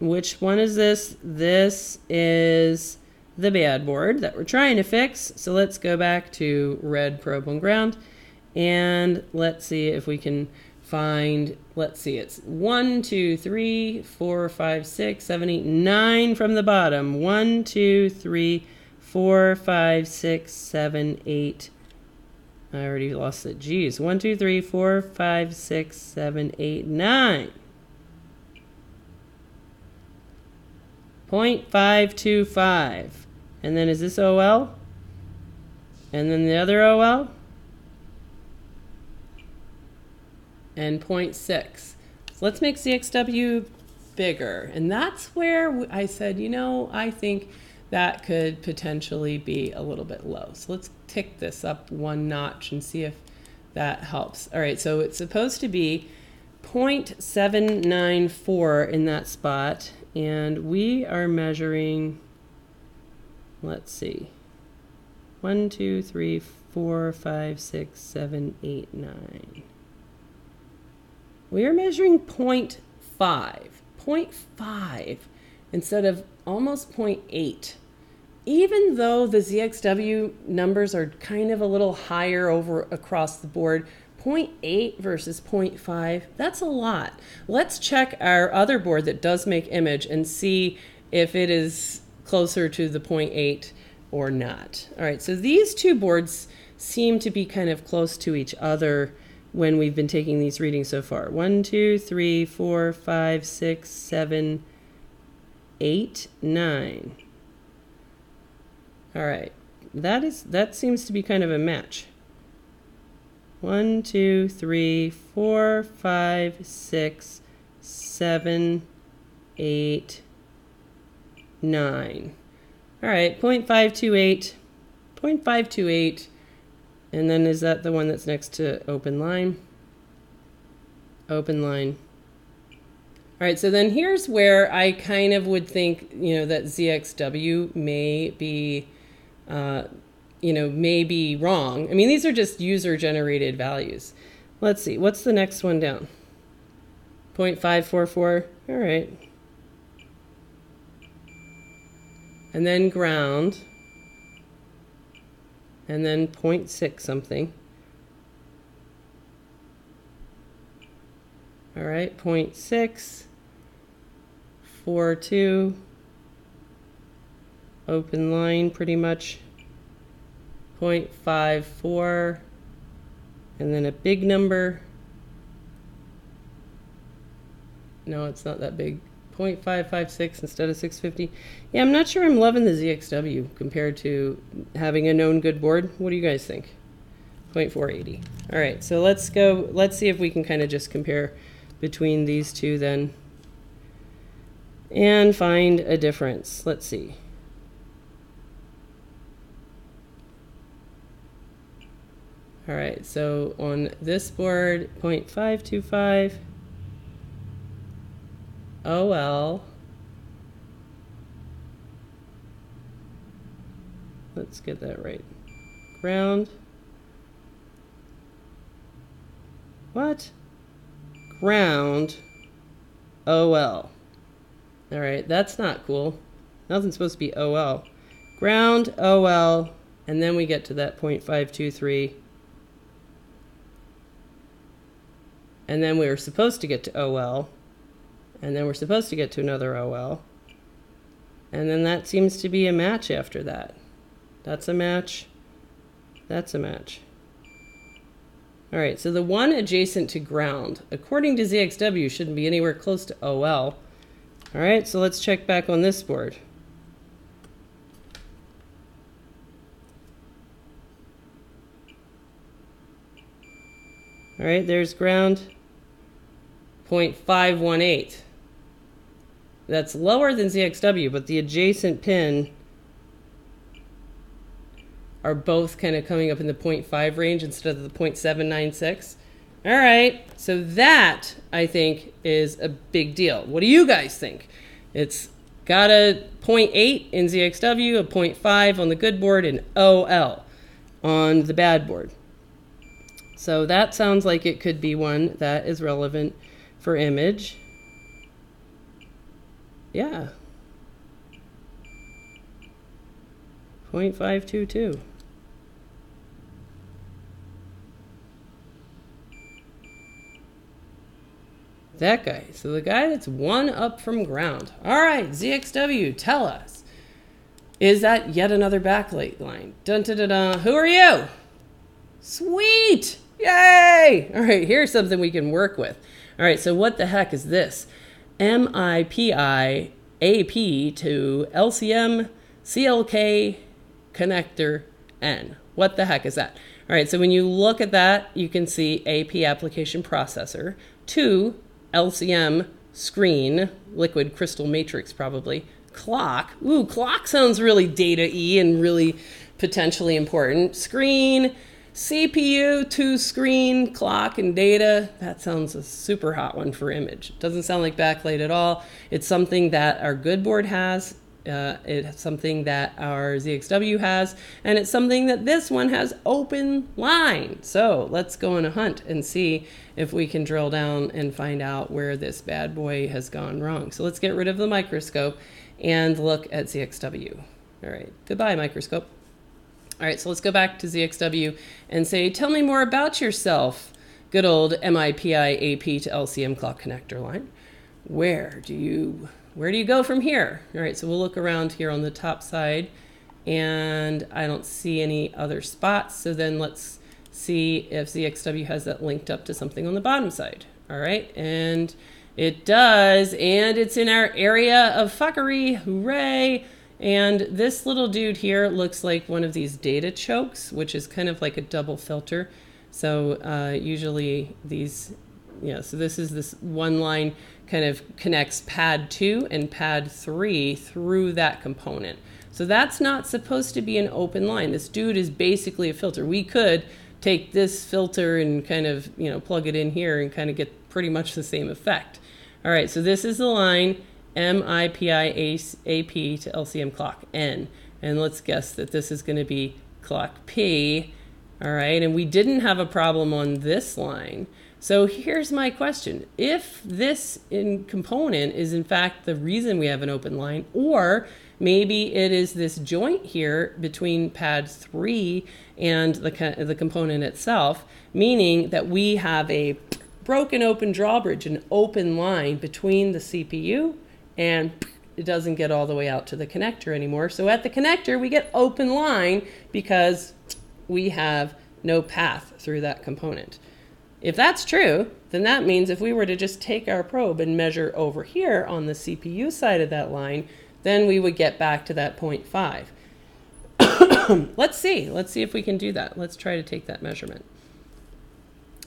which one is this? This is the bad board that we're trying to fix. So let's go back to red probe on ground and let's see if we can find, let's see, it's one, two, three, four, five, six, seven, eight, nine from the bottom. One, two, three, four, five, six, seven, eight. I already lost it. Geez. One, two, three, four, five, six, seven, eight, nine. Point five two five. And then is this OL? And then the other OL? and 0.6. So let's make ZXW bigger. And that's where I said, you know, I think that could potentially be a little bit low. So let's tick this up one notch and see if that helps. All right, so it's supposed to be 0.794 in that spot, and we are measuring, let's see, one, two, three, four, five, six, seven, eight, nine. We are measuring 0.5, 0.5 instead of almost 0.8 even though the ZXW numbers are kind of a little higher over across the board, 0.8 versus 0.5, that's a lot. Let's check our other board that does make image and see if it is closer to the 0.8 or not. All right, so these two boards seem to be kind of close to each other when we've been taking these readings so far. One, two, three, four, five, six, seven, eight, nine. All right, that is that seems to be kind of a match. One, two, three, four, five, six, seven, eight, nine. All right, 0.528, 0.528, and then is that the one that's next to open line? Open line. All right, so then here's where I kind of would think, you know, that ZXW may be uh, you know, may be wrong. I mean, these are just user generated values. Let's see, what's the next one down? 0.544, all right. And then ground, and then 0.6 something. All right, 0.6, 4, 2, open line pretty much. 0.54 and then a big number. No it's not that big. 0.556 instead of 650 yeah I'm not sure I'm loving the ZXW compared to having a known good board. What do you guys think? 0.480 all right so let's go let's see if we can kind of just compare between these two then. And find a difference. Let's see All right, so on this board, 0.525 OL. Let's get that right. Ground. What? Ground oh, OL. All right, that's not cool. Nothing's supposed to be oh, OL. Ground OL, and then we get to that 0.523 and then we were supposed to get to OL, and then we're supposed to get to another OL, and then that seems to be a match after that. That's a match. That's a match. All right, so the one adjacent to ground, according to ZXW, shouldn't be anywhere close to OL. All right, so let's check back on this board. All right, there's ground, 0.518. That's lower than ZXW, but the adjacent pin are both kind of coming up in the 0.5 range instead of the 0.796. All right, so that I think is a big deal. What do you guys think? It's got a 0.8 in ZXW, a 0.5 on the good board, and OL on the bad board. So that sounds like it could be one that is relevant for image. Yeah. 0.522. That guy. So the guy that's one up from ground. All right, ZXW, tell us. Is that yet another backlight line? Dun dun dun dun. Who are you? Sweet! Yay! All right, here's something we can work with. All right, so what the heck is this? MIPI AP to LCM CLK connector N. What the heck is that? All right, so when you look at that, you can see AP application processor, to LCM screen, liquid crystal matrix probably, clock. Ooh, clock sounds really data y and really potentially important. Screen, CPU, two screen, clock, and data. That sounds a super hot one for image. It doesn't sound like backlight at all. It's something that our good board has. Uh, it's something that our ZXW has, and it's something that this one has open line. So let's go on a hunt and see if we can drill down and find out where this bad boy has gone wrong. So let's get rid of the microscope and look at ZXW. All right, goodbye microscope. All right, so let's go back to ZXW and say, tell me more about yourself. Good old MIPI AP to LCM clock connector line. Where do you where do you go from here? All right, so we'll look around here on the top side and I don't see any other spots. So then let's see if ZXW has that linked up to something on the bottom side. All right, and it does, and it's in our area of fuckery, hooray. And this little dude here looks like one of these data chokes, which is kind of like a double filter. So uh, usually these, yeah, so this is this one line kind of connects pad 2 and pad 3 through that component. So that's not supposed to be an open line. This dude is basically a filter. We could take this filter and kind of, you know, plug it in here and kind of get pretty much the same effect. All right, so this is the line MIPI AP to LCM clock N. And let's guess that this is going to be clock P. All right, and we didn't have a problem on this line. So here's my question. If this in component is in fact the reason we have an open line, or maybe it is this joint here between pad 3 and the, the component itself, meaning that we have a broken open drawbridge, an open line between the CPU and it doesn't get all the way out to the connector anymore. So at the connector, we get open line because we have no path through that component. If that's true, then that means if we were to just take our probe and measure over here on the CPU side of that line, then we would get back to that 0.5. Let's see. Let's see if we can do that. Let's try to take that measurement.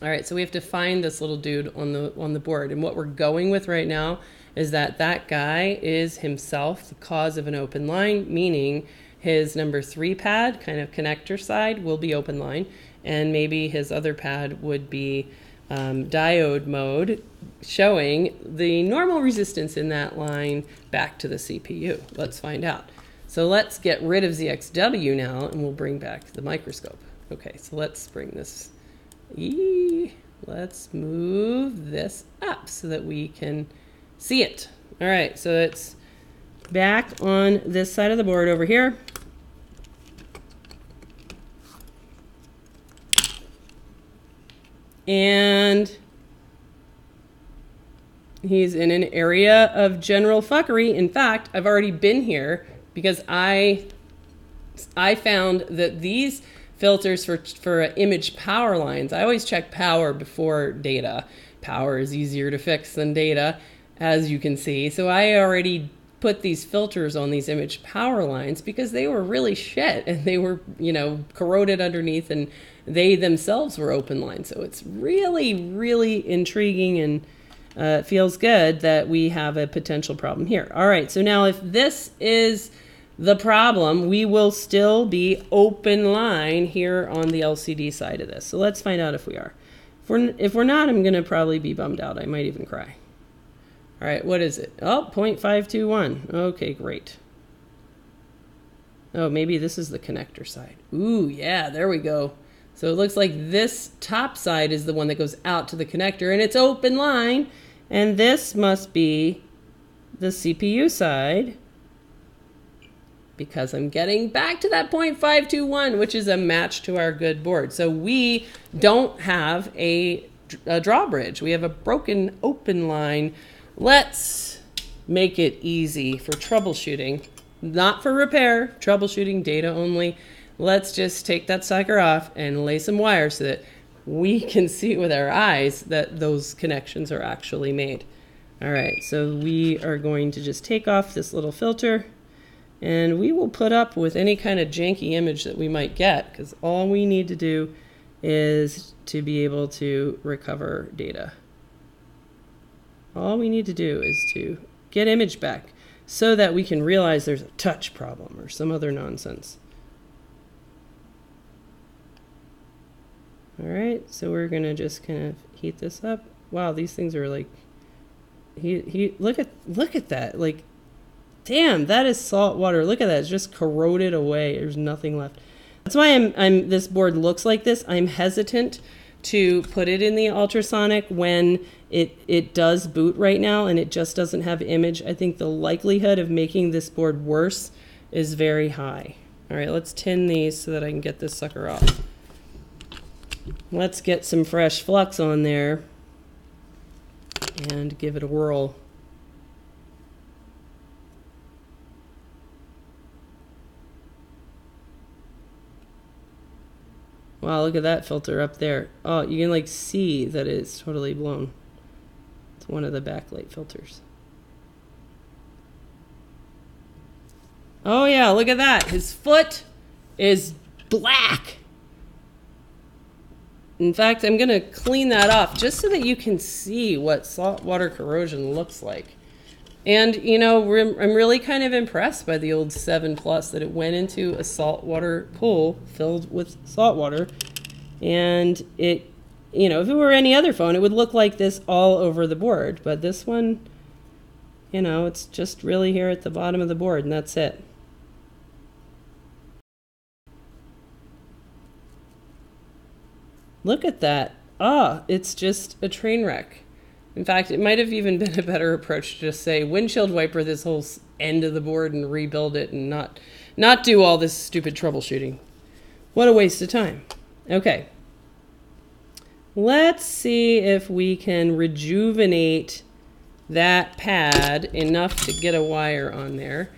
All right, so we have to find this little dude on the on the board. And what we're going with right now is that that guy is himself the cause of an open line, meaning his number three pad, kind of connector side, will be open line and maybe his other pad would be um, diode mode showing the normal resistance in that line back to the CPU. Let's find out. So let's get rid of ZXW now and we'll bring back the microscope. Okay, so let's bring this, ee, let's move this up so that we can see it. All right, so it's back on this side of the board over here. and he's in an area of general fuckery. In fact, I've already been here because I I found that these filters for for image power lines. I always check power before data. Power is easier to fix than data, as you can see. So I already put these filters on these image power lines because they were really shit and they were, you know, corroded underneath and they themselves were open line. So it's really, really intriguing and uh, feels good that we have a potential problem here. All right, so now if this is the problem, we will still be open line here on the LCD side of this. So let's find out if we are. If we're, if we're not, I'm going to probably be bummed out. I might even cry. All right, what is it? Oh, 0.521. Okay, great. Oh, maybe this is the connector side. Ooh, yeah, there we go. So it looks like this top side is the one that goes out to the connector and it's open line. And this must be the CPU side because I'm getting back to that 0.521, which is a match to our good board. So we don't have a, a drawbridge. We have a broken open line. Let's make it easy for troubleshooting, not for repair, troubleshooting data only let's just take that sucker off and lay some wires so that we can see with our eyes that those connections are actually made. All right, so we are going to just take off this little filter and we will put up with any kind of janky image that we might get because all we need to do is to be able to recover data. All we need to do is to get image back so that we can realize there's a touch problem or some other nonsense. All right, so we're gonna just kind of heat this up. Wow, these things are like, he, he, look at, look at that. Like, damn, that is salt water. Look at that, it's just corroded away. There's nothing left. That's why I'm, I'm, this board looks like this. I'm hesitant to put it in the ultrasonic when it, it does boot right now and it just doesn't have image. I think the likelihood of making this board worse is very high. All right, let's tin these so that I can get this sucker off. Let's get some fresh flux on there and give it a whirl. Wow, look at that filter up there. Oh, you can like see that it's totally blown. One of the backlight filters. Oh yeah, look at that. His foot is black. In fact, I'm going to clean that off just so that you can see what saltwater corrosion looks like. And, you know, I'm really kind of impressed by the old 7 Plus that it went into a saltwater pool filled with saltwater. And it, you know, if it were any other phone, it would look like this all over the board. But this one, you know, it's just really here at the bottom of the board, and that's it. Look at that. Ah, it's just a train wreck. In fact, it might have even been a better approach to just say windshield wiper this whole end of the board and rebuild it and not not do all this stupid troubleshooting. What a waste of time. Okay. Let's see if we can rejuvenate that pad enough to get a wire on there.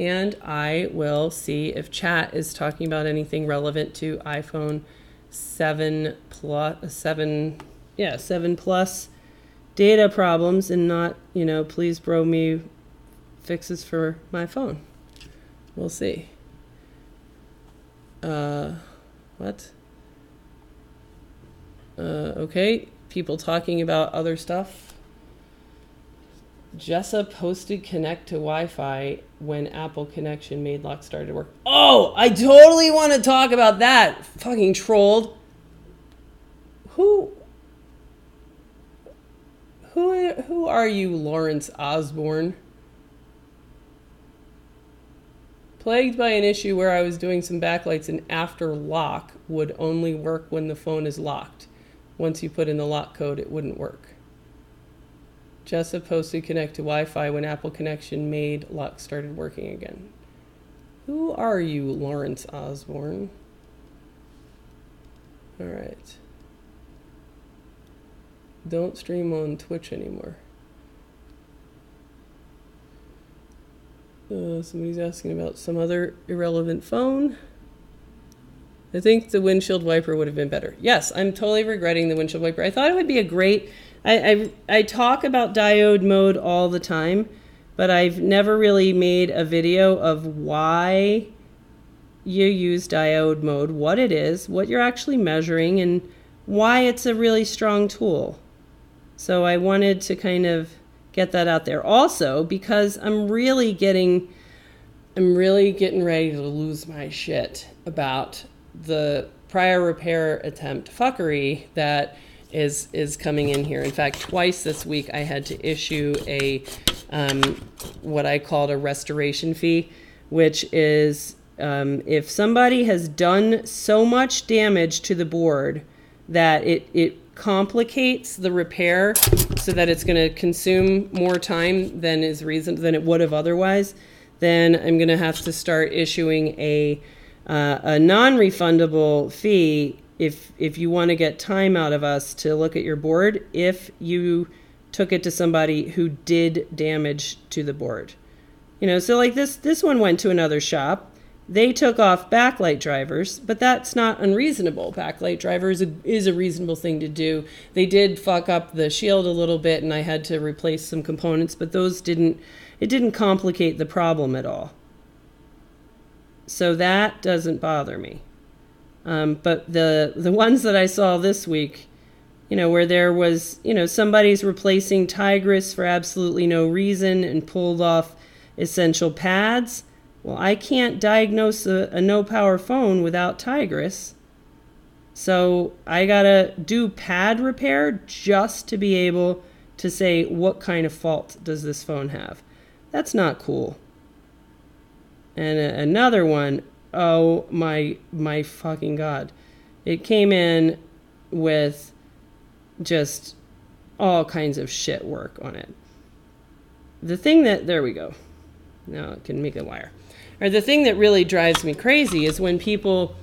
And I will see if chat is talking about anything relevant to iPhone seven plus seven yeah seven plus data problems and not you know please bro me fixes for my phone. We'll see. Uh what uh okay people talking about other stuff Jessa posted connect to Wi-Fi when Apple connection made lock started to work. Oh, I totally want to talk about that. Fucking trolled. Who who who are you, Lawrence Osborne? Plagued by an issue where I was doing some backlights and after lock would only work when the phone is locked. Once you put in the lock code, it wouldn't work. Jessup posted connect to Wi-Fi when Apple connection made lock started working again. Who are you, Lawrence Osborne? All right. Don't stream on Twitch anymore. Uh, somebody's asking about some other irrelevant phone. I think the windshield wiper would have been better. Yes, I'm totally regretting the windshield wiper. I thought it would be a great I, I, I talk about diode mode all the time, but I've never really made a video of why you use diode mode, what it is, what you're actually measuring, and why it's a really strong tool. So I wanted to kind of get that out there. Also, because I'm really getting I'm really getting ready to lose my shit about the prior repair attempt fuckery that is is coming in here. In fact, twice this week I had to issue a um, what I called a restoration fee, which is um, if somebody has done so much damage to the board that it it complicates the repair so that it's going to consume more time than is reason than it would have otherwise, then I'm going to have to start issuing a uh, a non-refundable fee if if you want to get time out of us to look at your board if you took it to somebody who did damage to the board. You know so like this this one went to another shop. They took off backlight drivers but that's not unreasonable. Backlight drivers is a, is a reasonable thing to do. They did fuck up the shield a little bit and i had to replace some components but those didn't it didn't complicate the problem at all so that doesn't bother me Um, but the the ones that I saw this week, you know, where there was, you know, somebody's replacing Tigris for absolutely no reason and pulled off essential pads. Well, I can't diagnose a, a no power phone without Tigris. So I gotta do pad repair just to be able to say what kind of fault does this phone have. That's not cool. And a, another one, oh my my fucking god. It came in with just all kinds of shit work on it. The thing that there we go. Now it can make a wire. Or the thing that really drives me crazy is when people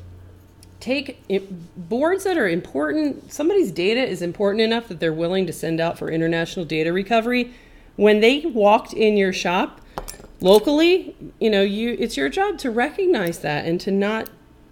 take it, boards that are important, somebody's data is important enough that they're willing to send out for international data recovery. When they walked in your shop locally, you know, you it's your job to recognize that and to not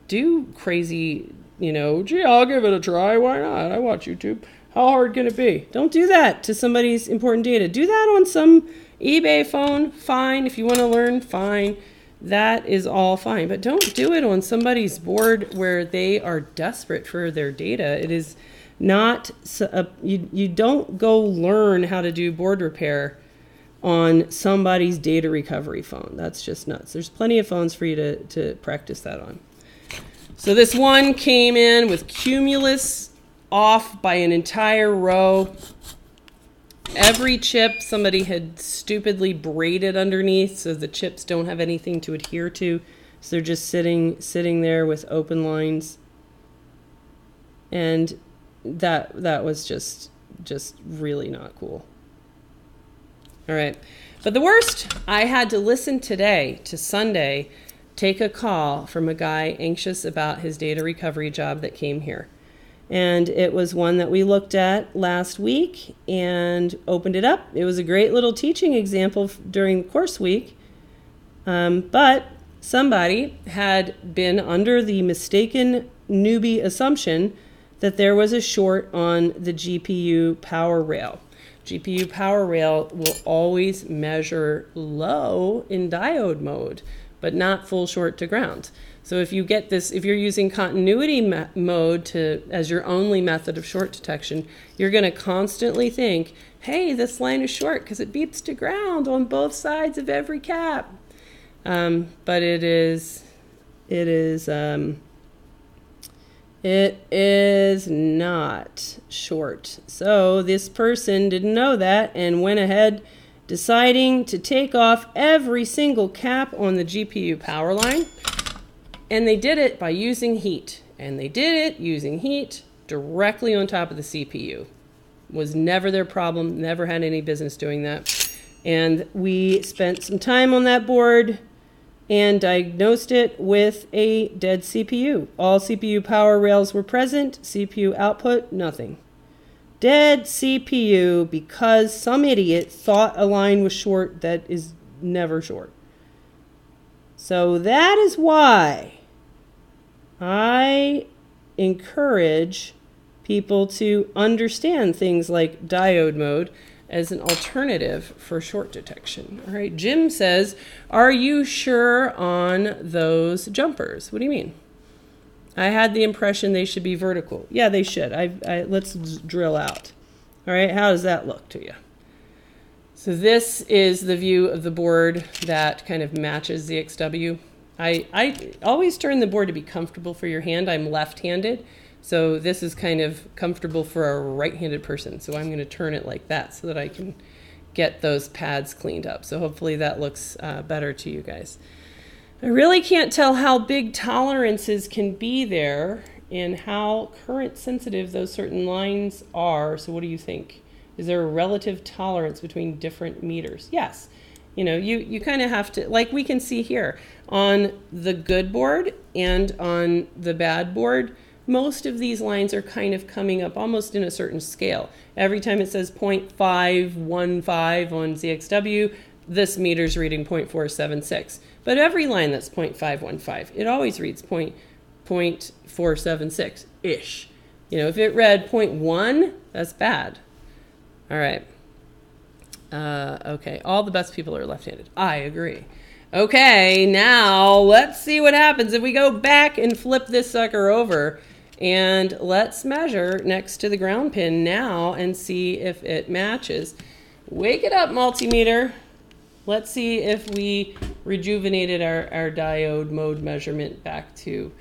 do crazy, you know, gee, I'll give it a try. Why not? I watch YouTube. How hard can it be? Don't do that to somebody's important data. Do that on some eBay phone, fine. If you want to learn, fine that is all fine. But don't do it on somebody's board where they are desperate for their data. It is not, you, you don't go learn how to do board repair on somebody's data recovery phone. That's just nuts. There's plenty of phones for you to, to practice that on. So this one came in with cumulus off by an entire row every chip somebody had stupidly braided underneath so the chips don't have anything to adhere to so they're just sitting sitting there with open lines and that that was just just really not cool all right but the worst i had to listen today to sunday take a call from a guy anxious about his data recovery job that came here and it was one that we looked at last week and opened it up. It was a great little teaching example during course week. Um, but somebody had been under the mistaken newbie assumption that there was a short on the GPU power rail. GPU power rail will always measure low in diode mode, but not full short to ground. So if you get this, if you're using continuity mode to as your only method of short detection, you're going to constantly think, "Hey, this line is short because it beeps to ground on both sides of every cap." Um, but it is, it is, um, it is not short. So this person didn't know that and went ahead deciding to take off every single cap on the GPU power line and they did it by using heat. And they did it using heat directly on top of the CPU. Was never their problem, never had any business doing that. And we spent some time on that board and diagnosed it with a dead CPU. All CPU power rails were present, CPU output, nothing. Dead CPU because some idiot thought a line was short that is never short. So that is why I encourage people to understand things like diode mode as an alternative for short detection. All right, Jim says, Are you sure on those jumpers? What do you mean? I had the impression they should be vertical. Yeah, they should. I, I, let's drill out. All right, how does that look to you? So this is the view of the board that kind of matches ZXW. I, I always turn the board to be comfortable for your hand. I'm left-handed, so this is kind of comfortable for a right-handed person. So I'm going to turn it like that so that I can get those pads cleaned up. So hopefully that looks uh, better to you guys. I really can't tell how big tolerances can be there and how current sensitive those certain lines are. So what do you think? Is there a relative tolerance between different meters? Yes. You know, you, you kind of have to, like we can see here, on the good board and on the bad board, most of these lines are kind of coming up almost in a certain scale. Every time it says 0.515 on ZXW, this meter's reading 0.476. But every line that's 0.515, it always reads 0.476-ish. You know, if it read 0.1, that's bad. All right. Uh, okay, all the best people are left-handed. I agree. Okay, now let's see what happens if we go back and flip this sucker over. And let's measure next to the ground pin now and see if it matches. Wake it up, multimeter. Let's see if we rejuvenated our, our diode mode measurement back to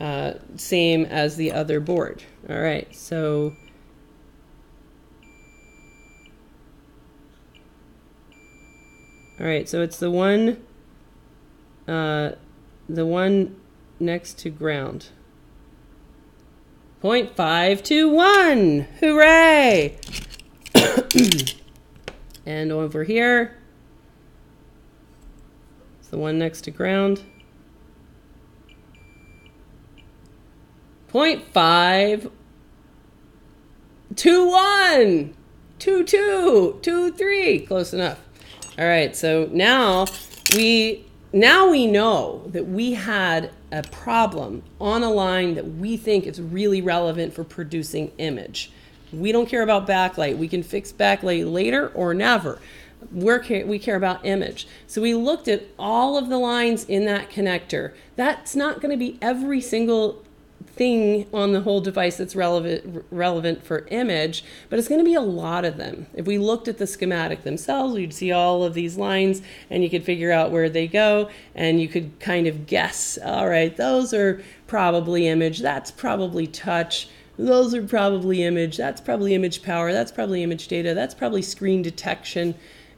uh, same as the other board. All right, so all right, so it's the one, uh, the one next to ground. 0.521, hooray! and over here, it's the one next to ground. 0.5 two one. Two two. Two three. Close enough. All right so now we now we know that we had a problem on a line that we think is really relevant for producing image we don't care about backlight we can fix backlight later or never we're, we care about image. So we looked at all of the lines in that connector. That's not going to be every single thing on the whole device that's relevant relevant for image, but it's going to be a lot of them. If we looked at the schematic themselves, you'd see all of these lines and you could figure out where they go and you could kind of guess, all right, those are probably image, that's probably touch, those are probably image, that's probably image power, that's probably image data, that's probably screen detection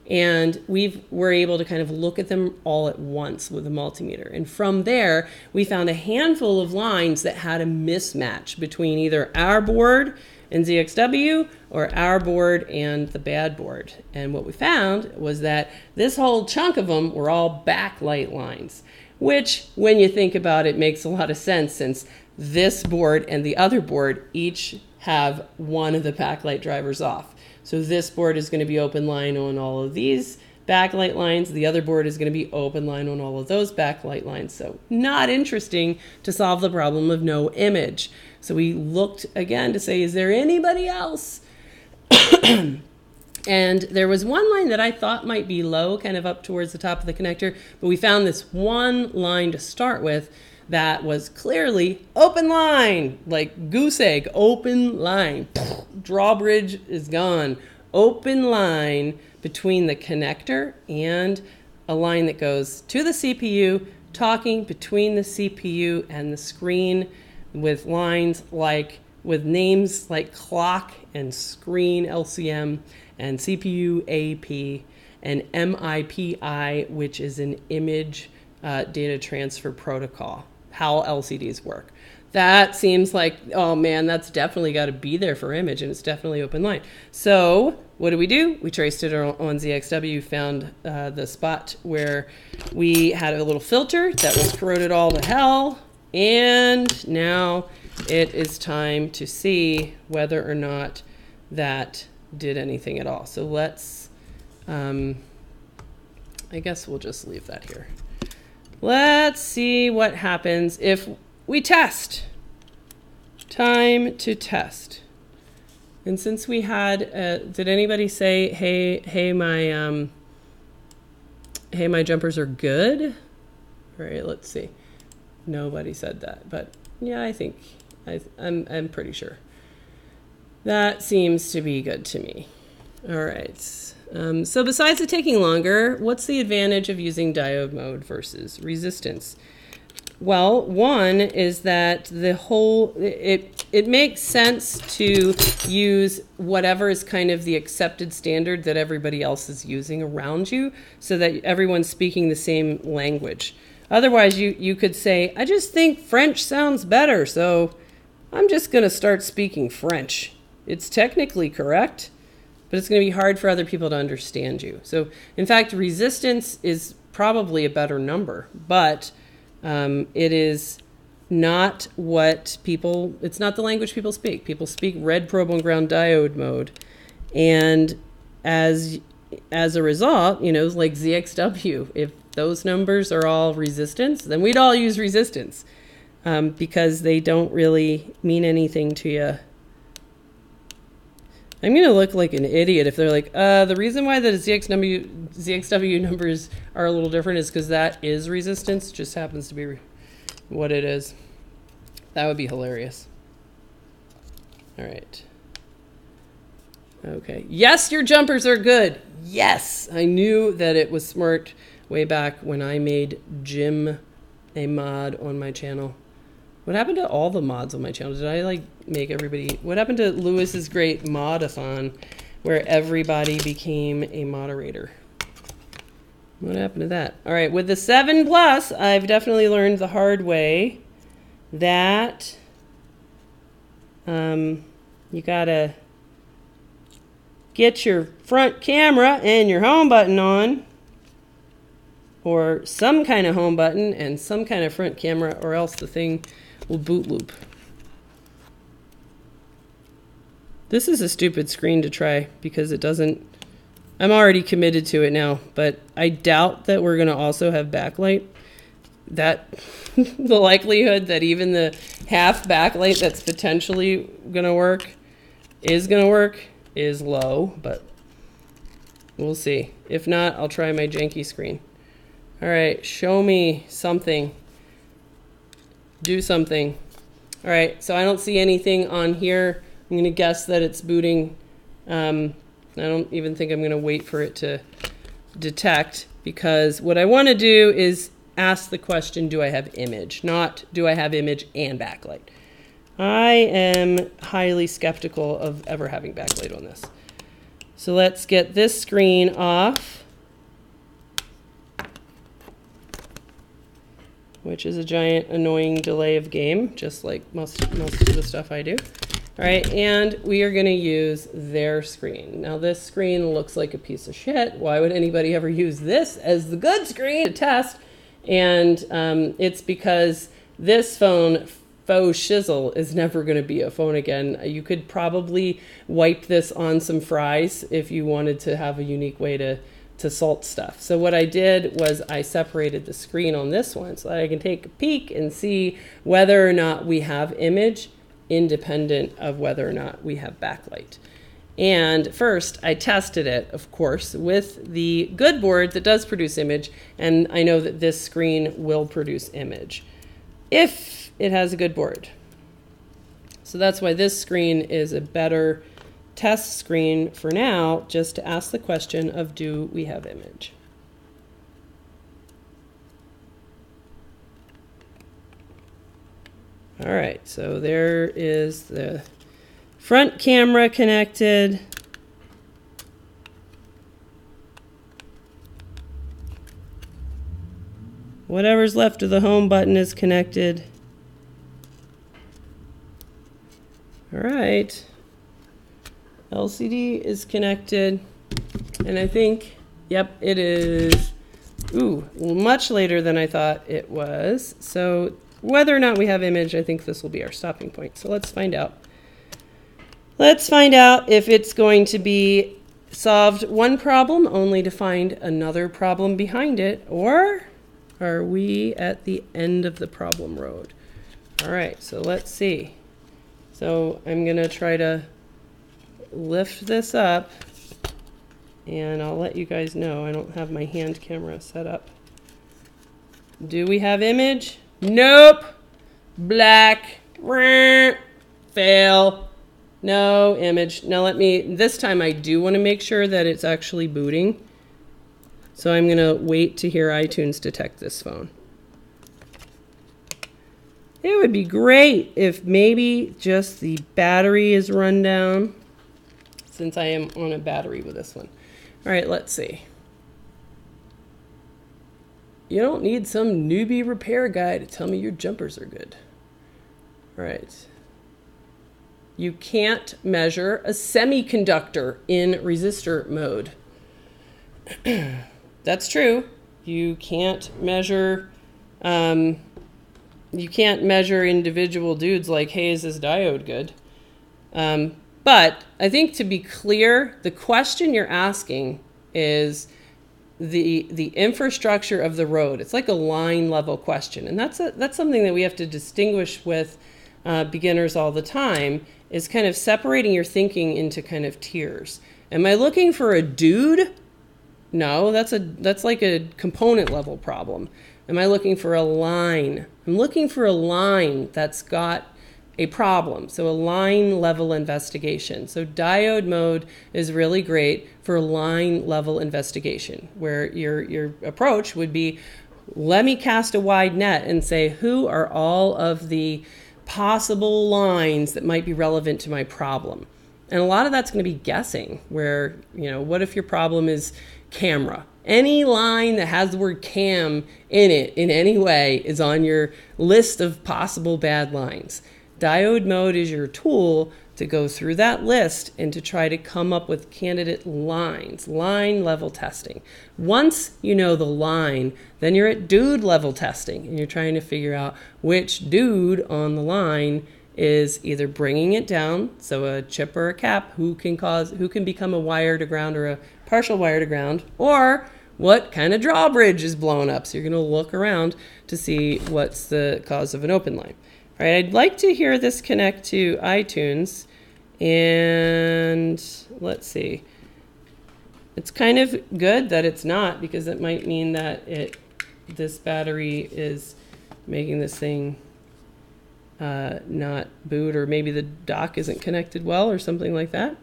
and we were able to kind of look at them all at once with a multimeter. And from there, we found a handful of lines that had a mismatch between either our board and ZXW or our board and the bad board. And what we found was that this whole chunk of them were all backlight lines, which, when you think about it, makes a lot of sense since this board and the other board each have one of the backlight drivers off. So this board is going to be open line on all of these backlight lines. The other board is going to be open line on all of those backlight lines. So not interesting to solve the problem of no image. So we looked again to say, is there anybody else? and there was one line that I thought might be low, kind of up towards the top of the connector, but we found this one line to start with that was clearly open line, like goose egg, open line. Drawbridge is gone. Open line between the connector and a line that goes to the CPU, talking between the CPU and the screen with lines like, with names like clock and screen LCM and CPU AP and MIPI, which is an image uh, data transfer protocol how LCDs work. That seems like, oh man, that's definitely got to be there for image, and it's definitely open line. So what do we do? We traced it on ZXW, found uh, the spot where we had a little filter that was corroded all to hell, and now it is time to see whether or not that did anything at all. So let's, um, I guess we'll just leave that here. Let's see what happens if we test. Time to test. And since we had, uh, did anybody say, hey, hey, my, um, hey, my jumpers are good? All right, let's see. Nobody said that, but yeah, I think, I, I'm, I'm pretty sure. That seems to be good to me. All right. Um, so besides it taking longer, what's the advantage of using diode mode versus resistance? Well, one is that the whole, it, it makes sense to use whatever is kind of the accepted standard that everybody else is using around you so that everyone's speaking the same language. Otherwise, you, you could say, I just think French sounds better, so I'm just going to start speaking French. It's technically correct, but it's going to be hard for other people to understand you. So, in fact, resistance is probably a better number, but um, it is not what people, it's not the language people speak. People speak red probe on ground diode mode. And as as a result, you know, like ZXW, if those numbers are all resistance, then we'd all use resistance um, because they don't really mean anything to you I'm gonna look like an idiot if they're like, uh, the reason why the ZXW ZXW numbers are a little different is because that is resistance, just happens to be what it is. That would be hilarious. All right. Okay. Yes, your jumpers are good. Yes, I knew that it was smart way back when I made Jim a mod on my channel. What happened to all the mods on my channel? Did I like make everybody? What happened to Lewis's great modathon, where everybody became a moderator? What happened to that? All right, with the seven plus, I've definitely learned the hard way that um, you gotta get your front camera and your home button on or some kind of home button and some kind of front camera or else the thing will boot loop. This is a stupid screen to try because it doesn't, I'm already committed to it now, but I doubt that we're gonna also have backlight. That, the likelihood that even the half backlight that's potentially gonna work is gonna work is low, but we'll see. If not, I'll try my janky screen. All right, show me something. Do something. All right, so I don't see anything on here. I'm gonna guess that it's booting. Um, I don't even think I'm gonna wait for it to detect because what I wanna do is ask the question, do I have image? Not, do I have image and backlight? I am highly skeptical of ever having backlight on this. So let's get this screen off, which is a giant annoying delay of game, just like most, most of the stuff I do. All right, and we are gonna use their screen. Now this screen looks like a piece of shit. Why would anybody ever use this as the good screen to test? And um, it's because this phone faux shizzle is never going to be a phone again. You could probably wipe this on some fries if you wanted to have a unique way to, to salt stuff. So what I did was I separated the screen on this one so that I can take a peek and see whether or not we have image independent of whether or not we have backlight. And first, I tested it, of course, with the good board that does produce image, and I know that this screen will produce image. If it has a good board. So that's why this screen is a better test screen for now, just to ask the question of do we have image? All right, so there is the front camera connected. Whatever's left of the home button is connected. All right. LCD is connected. And I think, yep, it is, ooh, much later than I thought it was. So whether or not we have image, I think this will be our stopping point. So let's find out. Let's find out if it's going to be solved one problem only to find another problem behind it, or are we at the end of the problem road? All right, so let's see. So I'm going to try to lift this up and I'll let you guys know. I don't have my hand camera set up. Do we have image? Nope. Black. Fail. No image. Now let me, this time I do want to make sure that it's actually booting. So I'm going to wait to hear iTunes detect this phone. It would be great if maybe just the battery is run down since I am on a battery with this one. All right, let's see. You don't need some newbie repair guy to tell me your jumpers are good. All right. You can't measure a semiconductor in resistor mode. That's true. You can't measure um, you can't measure individual dudes like, hey, is this diode good? Um, but I think to be clear, the question you're asking is the the infrastructure of the road. It's like a line level question, and that's a, that's something that we have to distinguish with uh, beginners all the time. is kind of separating your thinking into kind of tiers. Am I looking for a dude? No, that's a that's like a component level problem. Am I looking for a line? I'm looking for a line that's got a problem. So a line level investigation. So diode mode is really great for line level investigation where your your approach would be let me cast a wide net and say who are all of the possible lines that might be relevant to my problem. And a lot of that's going to be guessing where, you know, what if your problem is camera? Any line that has the word cam in it in any way is on your list of possible bad lines. Diode mode is your tool to go through that list and to try to come up with candidate lines, line level testing. Once you know the line, then you're at dude level testing and you're trying to figure out which dude on the line is either bringing it down, so a chip or a cap, who can cause who can become a wire to ground or a partial wire to ground, or what kind of drawbridge is blown up. So you're going to look around to see what's the cause of an open line. All right, I'd like to hear this connect to iTunes. And let's see. It's kind of good that it's not because it might mean that it this battery is making this thing uh, not boot or maybe the dock isn't connected well or something like that.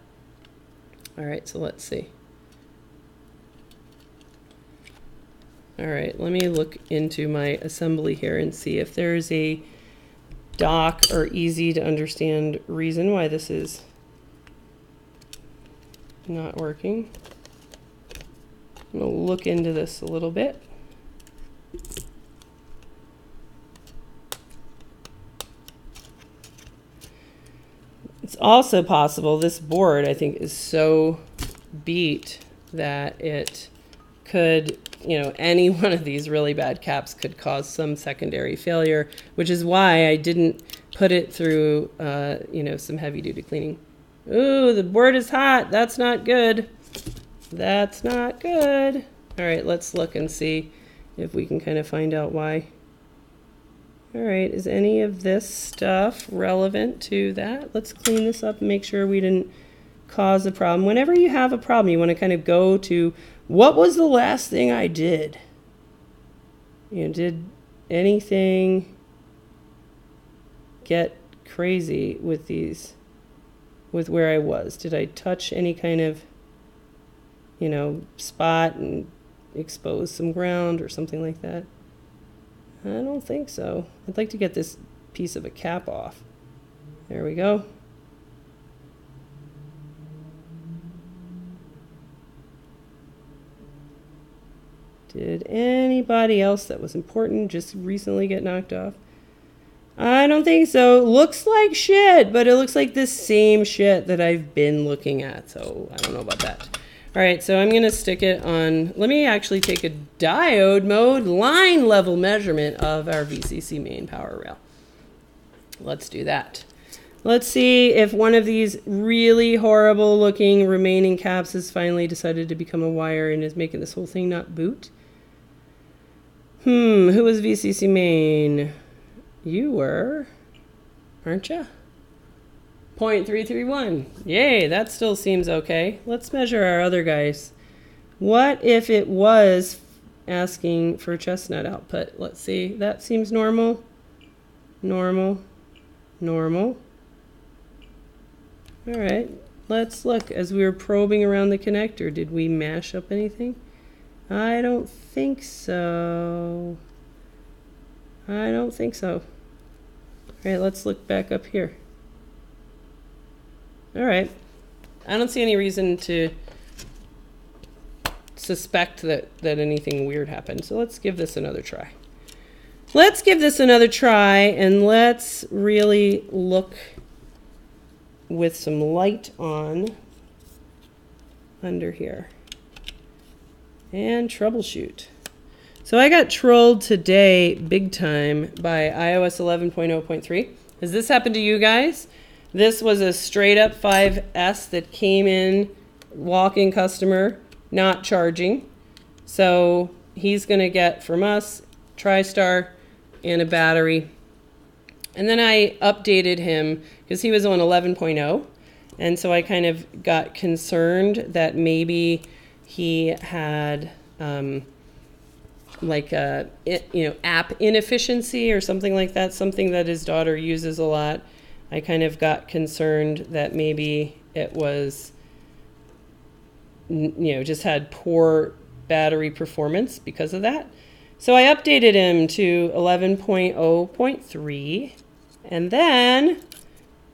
All right, so let's see. All right, let me look into my assembly here and see if there's a doc or easy to understand reason why this is not working. I'm going to look into this a little bit. It's also possible this board, I think, is so beat that it could you know, any one of these really bad caps could cause some secondary failure, which is why I didn't put it through, uh, you know, some heavy duty cleaning. Ooh, the board is hot. That's not good. That's not good. All right, let's look and see if we can kind of find out why. All right, is any of this stuff relevant to that? Let's clean this up and make sure we didn't cause a problem. Whenever you have a problem, you want to kind of go to what was the last thing I did? You know, did anything get crazy with these, with where I was? Did I touch any kind of, you know, spot and expose some ground or something like that? I don't think so. I'd like to get this piece of a cap off. There we go. Did anybody else that was important just recently get knocked off? I don't think so. Looks like shit, but it looks like the same shit that I've been looking at. So I don't know about that. All right, so I'm going to stick it on. Let me actually take a diode mode line level measurement of our VCC main power rail. Let's do that. Let's see if one of these really horrible looking remaining caps has finally decided to become a wire and is making this whole thing not boot. Hmm, who was VCC main? You were, aren't you? 0.331. Yay, that still seems okay. Let's measure our other guys. What if it was asking for chestnut output? Let's see. That seems normal. Normal. Normal. All right. Let's look. As we were probing around the connector, did we mash up anything? I don't think so. I don't think so. All right, let's look back up here. All right. I don't see any reason to suspect that, that anything weird happened. So let's give this another try. Let's give this another try and let's really look with some light on under here and troubleshoot. So I got trolled today big time by iOS 11.0.3. Has this happened to you guys? This was a straight up 5S that came in, walking customer, not charging. So he's going to get from us TriStar and a battery. And then I updated him because he was on 11.0. And so I kind of got concerned that maybe he had um, like a you know app inefficiency or something like that, something that his daughter uses a lot. I kind of got concerned that maybe it was you know just had poor battery performance because of that. So I updated him to 11.0.3 and then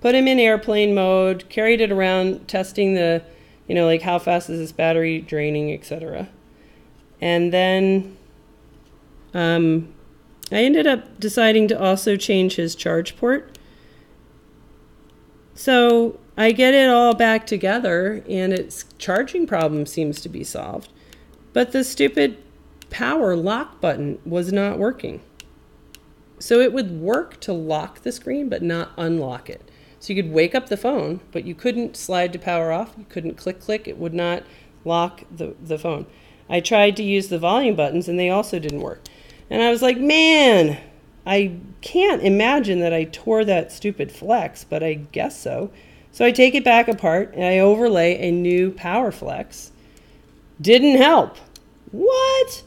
put him in airplane mode, carried it around testing the, you know, like how fast is this battery draining, etc. And then um, I ended up deciding to also change his charge port. So I get it all back together and its charging problem seems to be solved. But the stupid power lock button was not working. So it would work to lock the screen, but not unlock it. So you could wake up the phone, but you couldn't slide to power off. You couldn't click, click. It would not lock the, the phone. I tried to use the volume buttons and they also didn't work. And I was like, man, I can't imagine that I tore that stupid flex, but I guess so. So I take it back apart and I overlay a new power flex. Didn't help. What?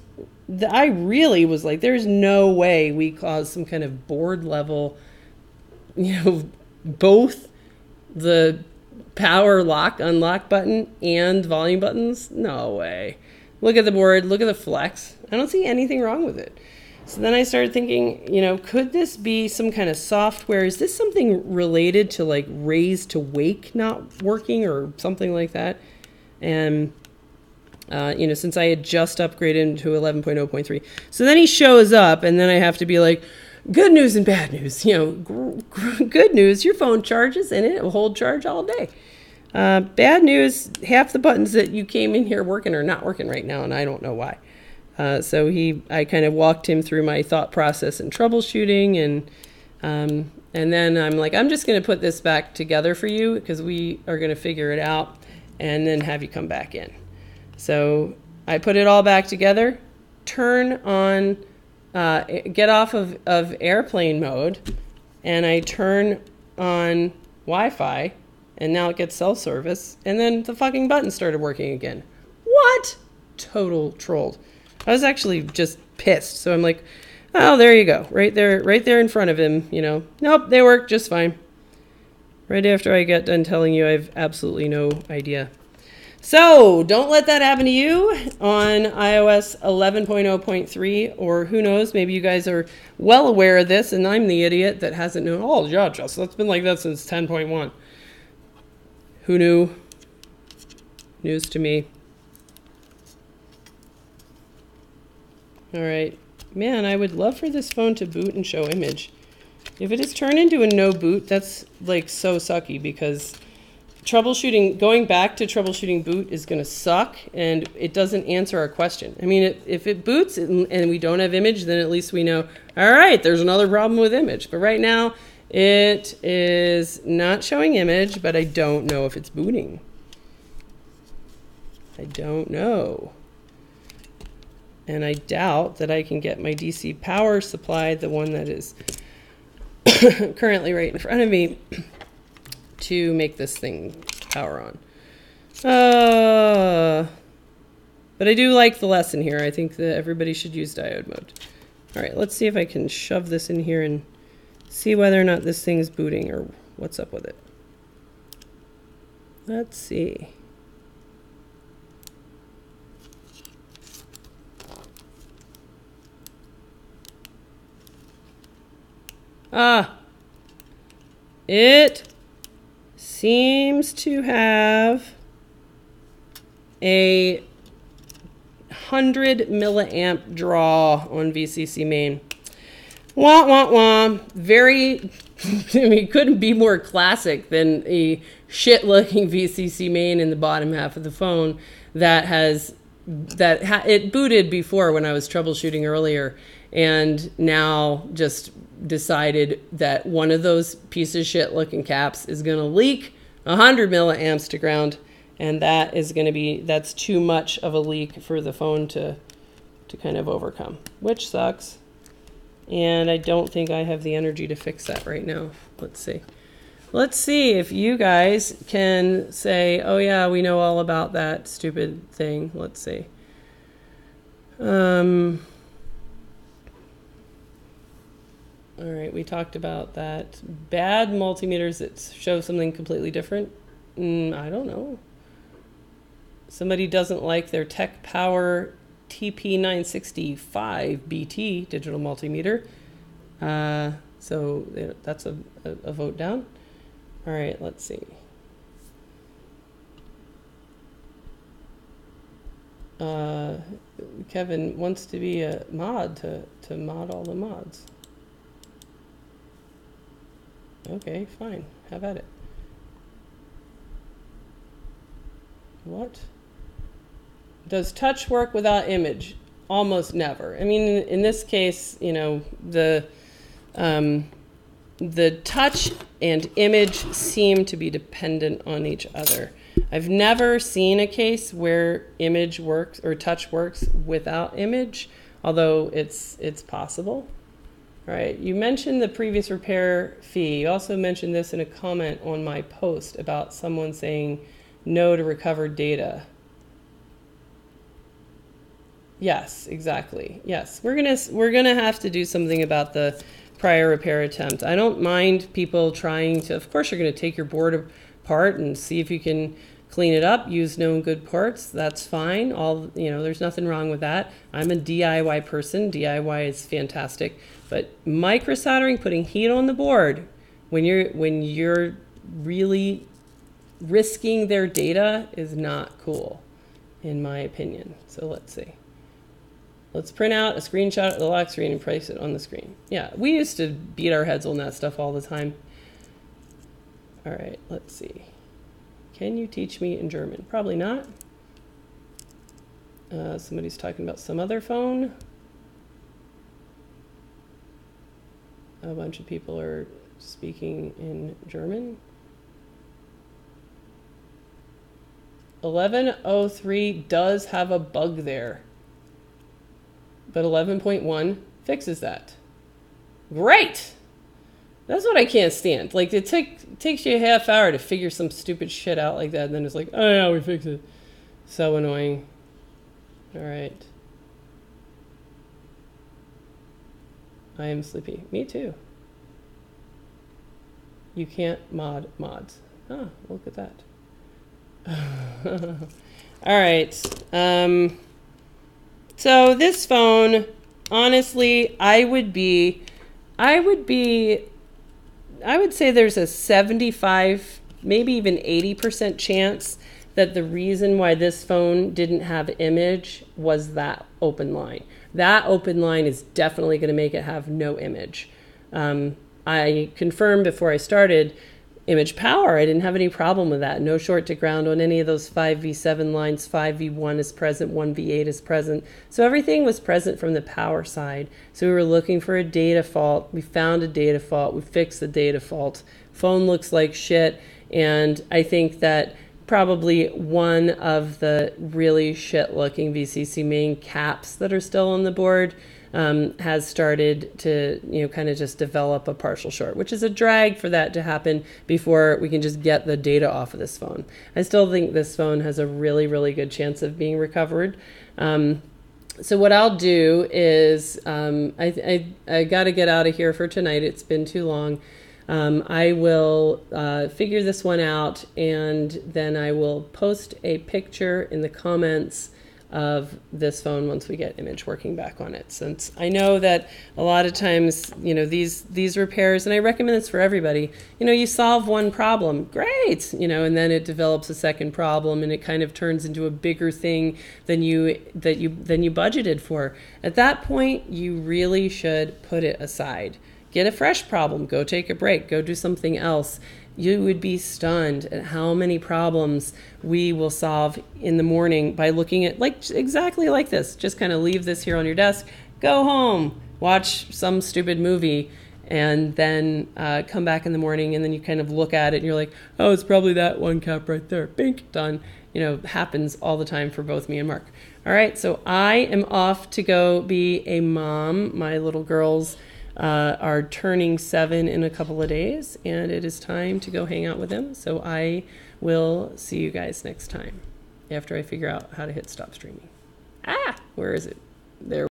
I really was like, there's no way we caused some kind of board level, you know, both the power lock unlock button and volume buttons. No way. Look at the board, look at the flex. I don't see anything wrong with it. So then I started thinking, you know, could this be some kind of software? Is this something related to like raise to wake not working or something like that? And uh, you know, since I had just upgraded to 11.0.3. So then he shows up, and then I have to be like, good news and bad news. You know, good news, your phone charges and it will hold charge all day. Uh, bad news, half the buttons that you came in here working are not working right now, and I don't know why. Uh, so he, I kind of walked him through my thought process and troubleshooting, and um, and then I'm like, I'm just going to put this back together for you because we are going to figure it out, and then have you come back in. So I put it all back together, turn on, uh, get off of, of airplane mode, and I turn on Wi Fi, and now it gets cell service, and then the fucking button started working again. What? Total trolled. I was actually just pissed. So I'm like, oh, there you go. Right there, right there in front of him, you know. Nope, they work just fine. Right after I get done telling you, I have absolutely no idea so don't let that happen to you on iOS 11.0.3, or who knows, maybe you guys are well aware of this, and I'm the idiot that hasn't known. Oh, yeah, just that's been like that since 10.1. Who knew? News to me. All right. Man, I would love for this phone to boot and show image. If it is turned into a no boot, that's like so sucky because troubleshooting, going back to troubleshooting boot is going to suck and it doesn't answer our question. I mean, it, if it boots and, and we don't have image, then at least we know, all right, there's another problem with image. But right now, it is not showing image, but I don't know if it's booting. I don't know. And I doubt that I can get my DC power supply, the one that is currently right in front of me, to make this thing power on. Uh, but I do like the lesson here. I think that everybody should use diode mode. All right, let's see if I can shove this in here and see whether or not this thing's booting or what's up with it. Let's see. Ah, it seems to have a 100 milliamp draw on VCC main. Wah, wah, wah. Very, I mean, couldn't be more classic than a shit looking VCC main in the bottom half of the phone that has, that ha it booted before when I was troubleshooting earlier and now just decided that one of those piece of shit looking caps is going to leak 100 milliamps to ground and that is going to be that's too much of a leak for the phone to to kind of overcome which sucks And I don't think I have the energy to fix that right now. Let's see. Let's see if you guys can say, oh, yeah, we know all about that stupid thing. Let's see. Um, all right, we talked about that. Bad multimeters that show something completely different. Mm, I don't know. Somebody doesn't like their Tekpower TP965 BT digital multimeter. Uh, so that's a, a, a vote down. All right, let's see. Uh, Kevin wants to be a mod to, to mod all the mods. Okay, fine. Have at it. What? Does touch work without image? Almost never. I mean, in, this case, you know, the um, the touch and image seem to be dependent on each other. I've never seen a case where image works or touch works without image, although it's it's possible. All right, you mentioned the previous repair fee. You also mentioned this in a comment on my post about someone saying no to recovered data. Yes, exactly. Yes, we're gonna we're gonna have to do something about the prior repair attempt. I don't mind people trying to. Of course, you're gonna take your board apart and see if you can clean it up. Use known good parts. That's fine. All you know, there's nothing wrong with that. I'm a DIY person. DIY is fantastic. But micro soldering, putting heat on the board, when you're when you're really risking their data is not cool, in my opinion. So let's see. Let's print out a screenshot of the lock screen and place it on the screen. Yeah, we used to beat our heads on that stuff all the time. All right, let's see. Can you teach me in German? Probably not. Uh, somebody's talking about some other phone. A bunch of people are speaking in German. 1103 does have a bug there but 11.1 fixes that. Great! That's what I can't stand. Like, it take, takes you a half hour to figure some stupid shit out like that, and then it's like, oh yeah, we fixed it. So annoying. All right. I am sleepy. Me too. You can't mod mods. Ah, look at that. All right. Um, so this phone, honestly, I would be, I would be, I would say there's a 75, maybe even 80% chance that the reason why this phone didn't have image was that open line. That open line is definitely going to make it have no image. Um, I confirmed before I started image power. I didn't have any problem with that. No short to ground on any of those 5v7 lines. 5v1 is present, 1v8 is present. So everything was present from the power side. So we were looking for a data fault. We found a data fault. We fixed the data fault. Phone looks like shit. And I think that probably one of the really shit looking VCC main caps that are still on the board um, has started to, you know, kind of just develop a partial short, which is a drag for that to happen before we can just get the data off of this phone. I still think this phone has a really, really good chance of being recovered. Um, so what I'll do is um, I, I, I got to get out of here for tonight. It's been too long. Um, I will uh, figure this one out and then I will post a picture in the comments of this phone once we get image working back on it. Since I know that a lot of times you know these these repairs and I recommend this for everybody you know you solve one problem great you know and then it develops a second problem and it kind of turns into a bigger thing than you that you than you budgeted for. At that point you really should put it aside get a fresh problem go take a break go do something else you would be stunned at how many problems we will solve in the morning by looking at like exactly like this. Just kind of leave this here on your desk, go home, watch some stupid movie, and then uh, come back in the morning and then you kind of look at it and you're like, oh, it's probably that one cap right there. Bink, done. You know, happens all the time for both me and Mark. All right, so I am off to go be a mom. My little girls uh, are turning seven in a couple of days, and it is time to go hang out with them. So I will see you guys next time after I figure out how to hit stop streaming. Ah, where is it? There.